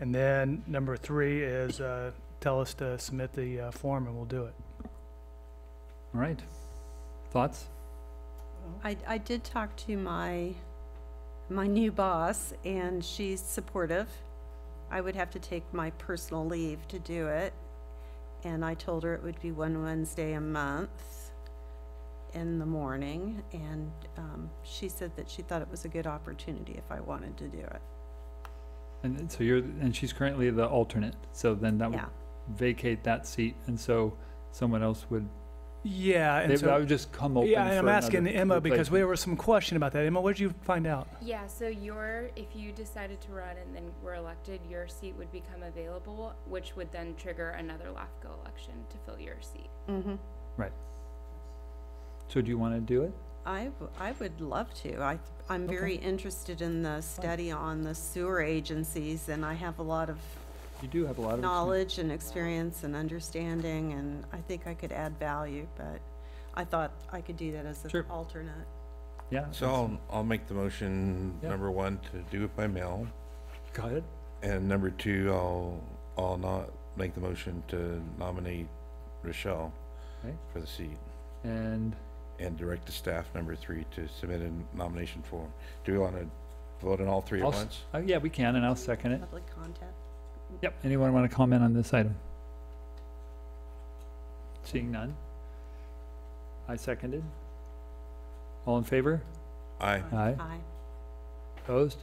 And then number three is uh, tell us to submit the uh, form and we'll do it. All right. Thoughts? I, I did talk to my, my new boss, and she's supportive. I would have to take my personal leave to do it, and I told her it would be one Wednesday a month in the morning, and um, she said that she thought it was a good opportunity if I wanted to do it. And then- so you're, and she's currently the alternate, so then that would Yeah. vacate that seat, and so someone else would, Yeah, they and that so, would just come open yeah, and for I'm asking another Emma because replacement. there was some question about that. Emma, what did you find out? Yeah, so your, if you decided to run and then were elected, your seat would become available, which would then trigger another LAFCO election to fill your seat. Mm-hmm. Right. So do you want to do it? I, w- I would love to. I, I'm very interested in the study on the sewer agencies, and I have a lot of You do have a lot of. knowledge and experience and understanding, and I think I could add value, but I thought I could do that as an Sure. alternate. Yeah. So I'll, I'll make the motion, Yeah. number one, to do it by mail. Go ahead. And number two, I'll, I'll not make the motion to nominate Rochelle Okay. for the seat. And And direct the staff, number three, to submit a nomination form. Do we want to vote on all three at I'll s- once? uh, yeah, we can, and I'll second it. Public contact. Yep. Anyone want to comment on this item? Seeing none? I seconded. All in favor? Aye. Aye. Aye. Opposed?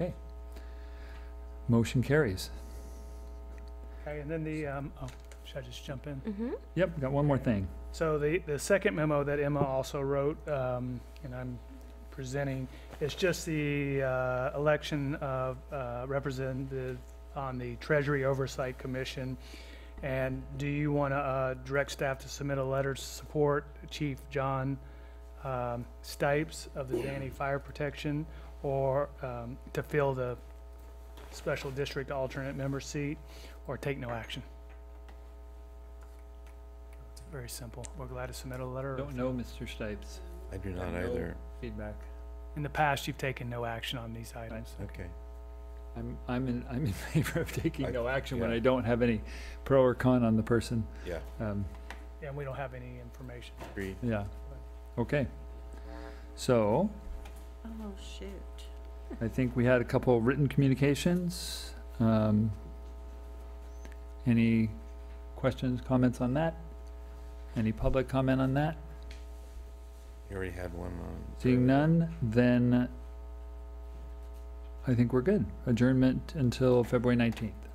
Okay. Motion carries. Okay, and then the, um, oh, should I just jump in? Mm-hmm. Yep, got one more thing. So the, the second memo that Emma also wrote, um, and I'm presenting, is just the, uh, election of, uh, representative on the Treasury Oversight Commission. And do you want to, uh, direct staff to submit a letter to support Chief John, um, Stipes of the Danny Fire Protection, or, um, to fill the special district alternate member seat, or take no action? It's very simple. We're glad to submit a letter. of- Don't know, Mr. Stipes. I do not No either. Feedback. In the past, you've taken no action on these items. Okay. I'm, I'm in, I'm in <laughs> favor of taking I- no action when yeah. I don't have any pro or con on the person. Yeah, Um, And we don't have any information. agreed. yeah. Okay. So, Oh, shoot. I think we had a couple written communications. Um, any questions, comments on that? Any public comment on that? You already had one on. Seeing none, then I think we're good. Adjournment until February nineteenth.